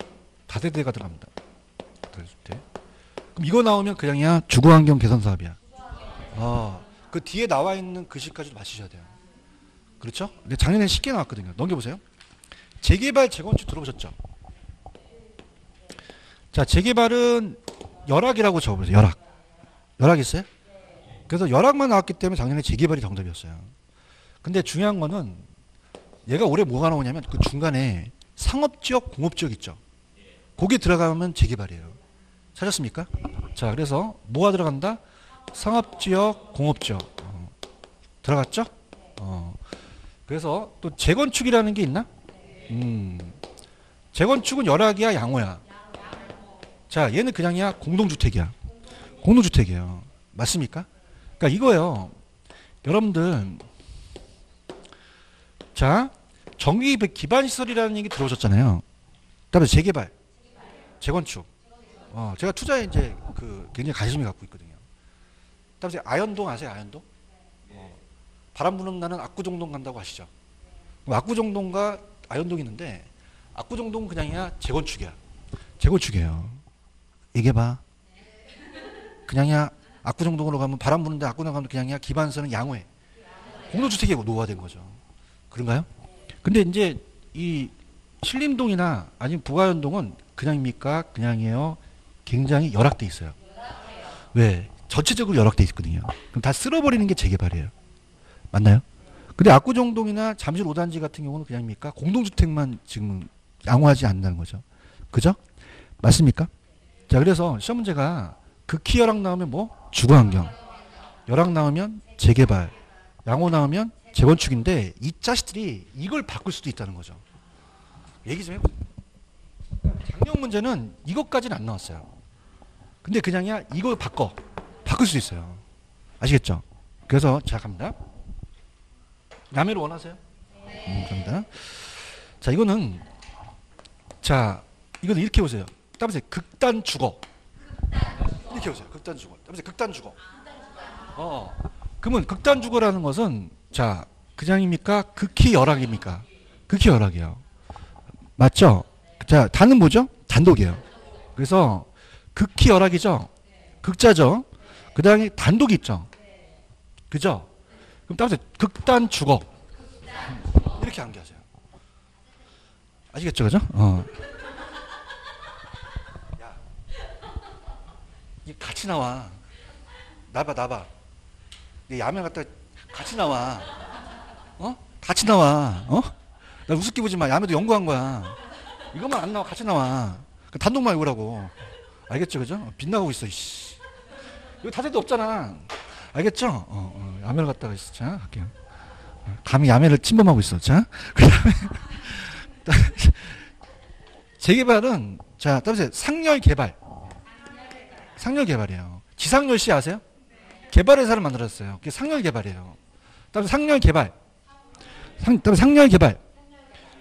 다세대가 들어갑니다. 다세대주택. 그럼 이거 나오면 그냥이야 주거환경 개선 사업이야. 어. 그 뒤에 나와 있는 글씨까지도 맞추셔야 돼요. 그렇죠? 근데 작년에 쉽게 나왔거든요. 넘겨보세요. 재개발 재건축 들어보셨죠? 자, 재개발은 열악이라고 적어보세요. 열악. 열악 있어요? 그래서 열악만 나왔기 때문에 작년에 재개발이 정답이었어요. 근데 중요한 거는 얘가 올해 뭐가 나오냐면 그 중간에 상업지역, 공업지역 있죠. 거기 들어가면 재개발이에요. 찾았습니까? 자, 그래서 뭐가 들어간다? 상업지역, 공업지역. 어, 들어갔죠? 어. 그래서 또 재건축이라는 게 있나? 음. 재건축은 열악이야, 양호야. 자, 얘는 그냥이야, 공동주택이야. 공동주택이에요. 맞습니까? 그러니까 이거예요. 여러분들, 자, 정기 기반 시설이라는 얘기 들어오셨잖아요. 그다음에 재개발, 재건축. 어, 제가 투자에 이제 그 굉장히 관심을 갖고 있거든요. 그다음에 아현동 아세요? 아현동? 어, 바람 부는 나는 압구정동 간다고? 그럼 압구정동과 아현동이 있는데 압구정동은 그냥이야 재건축이야. 재건축이에요. 얘기해봐. 그냥이야 압구정동으로 가면 바람 부는데 압구정 가면 그냥이야 기반서는 양호해. 공동주택이 노화된 거죠. 그런가요? 근데 이제 이 신림동이나 아니면 부가연동은 그냥입니까? 그냥이에요. 굉장히 열악돼 있어요. 왜? 전체적으로 열악돼 있거든요. 그럼 다 쓸어버리는 게 재개발이에요. 맞나요? 근데 압구정동이나 잠실 5단지 같은 경우는 그냥입니까? 공동주택만 지금 양호하지 않는다는 거죠. 그죠? 맞습니까? 자, 그래서 시험 문제가 극히 열악 나오면 뭐? 주거환경. 열악 나오면 재개발. 양호 나오면 재건축인데 이 자식들이 이걸 바꿀 수도 있다는 거죠. 얘기 좀 해보세요. 작년 문제는 이것까지는 안 나왔어요. 근데 그냥이야 이걸 바꿔. 바꿀 수 있어요. 아시겠죠? 그래서 자 갑니다. 야매를 원하세요? 음, 갑니다. 자 이거는 자 이거는 이렇게 보세요. 따보세요. 극단 주거. 이렇게 보세요. 극단 주거. 따보세요. 극단 주거. 어. 그러면 극단 주거라는 것은 자 그냥입니까? 극히 열악입니까? 극히 열악이에요. 맞죠? 자 단은 뭐죠? 단독이에요. 그래서 극히 열악이죠. 극자죠. 그 다음에 단독이 있죠. 그죠? 그럼 따라서 극단 주거. 이렇게 암기하세요. 아시겠죠? 그죠? 어. 야. 이 같이 나와. 나봐, 나봐. 내 야매 갔다 같이 나와. 어? 같이 나와. 어? 나 우습게 보지 마. 야매도 연구한 거야. 이것만 안 나와. 같이 나와. 그 단독만 외우라고. 알겠죠? 그죠? 빗나가고 있어. 이씨. 이거 다새도 없잖아. 알겠죠? 어, 어, 야매를 갖다가 있어. 자, 할게요. 감히 야매를 침범하고 있어. 자, 그 다음에. 재개발은, 자, 따라서 상열 개발. 상열 개발이에요. 지상열 씨 아세요? 개발회사를 만들었어요. 그게 상열 개발이에요. 따라서 상열 개발. 상, 따라서 상열 개발.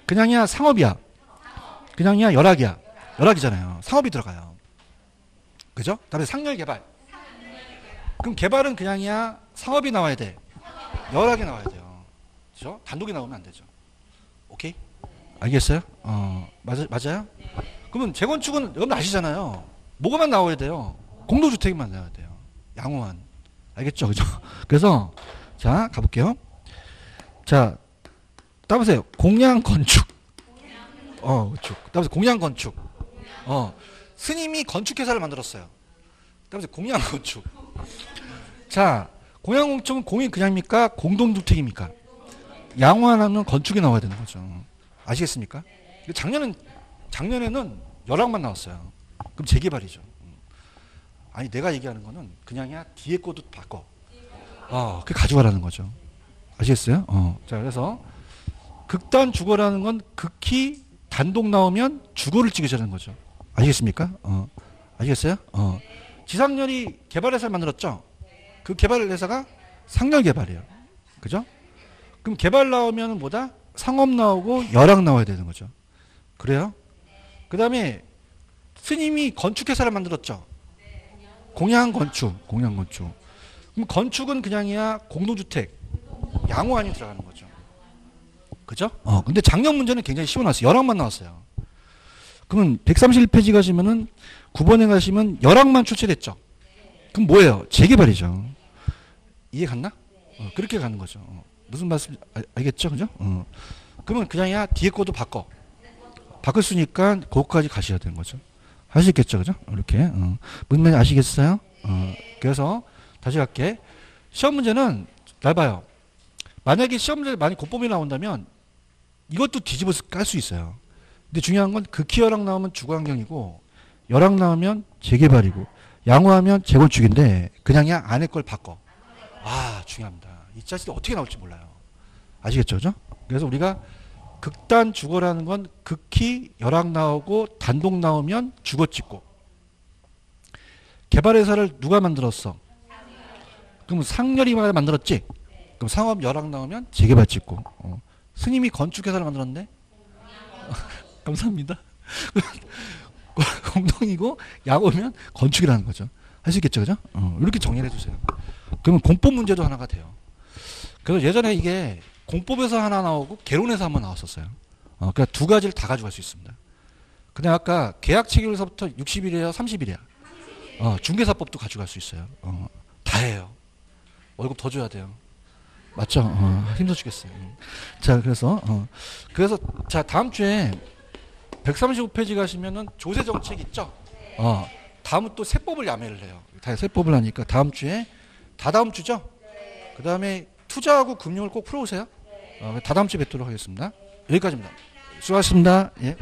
그냥이야 상업이야. 그냥이야 열악이야. 열악이잖아요. 상업이 들어가요. 그죠? 다음에 상열 개발. 그럼 개발은 그냥이야 상업이 나와야 돼. 열악이 나와야 돼요. 그죠? 단독이 나오면 안 되죠. 오케이? 알겠어요? 어, 맞아, 맞아요? 그러면 재건축은 여러분 아시잖아요. 뭐가만 나와야 돼요? 공동주택만 나와야 돼요. 양호한. 알겠죠? 그죠? 그래서, 자, 가볼게요. 자, 따보세요. 공양 건축. 어, 건축. 따보세요. 공양 건축. 어, 스님이 건축회사를 만들었어요. 따보세요. 공양 건축. 자, 공양 건축은 공이 그냥입니까? 공동주택입니까? 양호하는 건축이 나와야 되는 거죠. 아시겠습니까? 작년은, 작년에는 열악만 나왔어요. 그럼 재개발이죠. 아니, 내가 얘기하는 거는 그냥이야 뒤에 것도 바꿔. 어, 그 가져가라는 거죠. 아시겠어요? 어. 자, 그래서 극단 주거라는 건 극히 단독 나오면 주거를 찍으자는 거죠. 아시겠습니까? 어. 아시겠어요? 어. 지상렬이 개발회사를 만들었죠? 그 개발회사가 상열 개발이에요. 그죠? 그럼 개발 나오면 뭐다? 상업 나오고 열악 나와야 되는 거죠. 그래요? 그 다음에 스님이 건축회사를 만들었죠? 공양 건축, 공양 건축. 그럼 건축은 그냥이야 공동주택, 양호 안이 들어가는 거죠. 그죠? 어, 근데 작년 문제는 굉장히 쉬워 나왔어요. 열악만 나왔어요. 그러면 131페이지 가시면은 9번에 가시면 열악만 출제됐죠. 그럼 뭐예요? 재개발이죠. 이해 갔나? 어, 그렇게 가는 거죠. 어, 무슨 말씀 알, 알겠죠? 그죠? 어. 그러면 그냥 야 뒤에 거도 바꿔. 바꿀 수 있으니까 거기까지 가셔야 되는 거죠. 있겠죠? 그죠? 이렇게. 어. 무슨 말인지 아시겠어요? 어. 그래서 다시 갈게. 시험 문제는 잘 봐요. 만약에 시험 문제 많이 곱범이 나온다면 이것도 뒤집어서 깔 수 있어요. 근데 중요한 건 극히 열악 나오면 주거환경이고 열악 나오면 재개발이고 양호하면 재건축인데 그냥 야 안에 걸 바꿔. 아 중요합니다. 이 자식이 어떻게 나올지 몰라요. 아시겠죠, 그죠? 그래서 우리가 극단 주거라는 건 극히 열악 나오고 단독 나오면 주거 찍고 개발회사를 누가 만들었어? 그럼 상렬이 만들었지? 그럼 상업 열악 나오면 재개발 찍고 어. 스님이 건축회사를 만들었는데 감사합니다. 공동이고 야오면 건축이라는 거죠. 할 수 있겠죠, 그죠? 어, 이렇게 정리를 해주세요. 그러면 공법 문제도 하나가 돼요. 그래서 예전에 이게 공법에서 하나 나오고 개론에서 한번 나왔었어요. 어, 그러니까 두 가지를 다 가져갈 수 있습니다. 근데 아까 계약 체결에서부터 60일이에요, 30일이야. 어, 중개사법도 가져갈 수 있어요. 어, 다 해요. 월급 더 줘야 돼요. 맞죠? 어, 힘들어 죽겠어요. 음. 자, 그래서 어, 그래서 자 다음 주에 135페이지 가시면은 조세 정책 있죠? 어, 다음은 또 세법을 야매를 해요. 다 세법을 하니까 다음 주에 다 다음 주죠? 그 다음에 투자하고 금융을 꼭 풀어오세요. 어, 다 다음 주에 뵙도록 하겠습니다. 여기까지입니다. 수고하셨습니다. 예.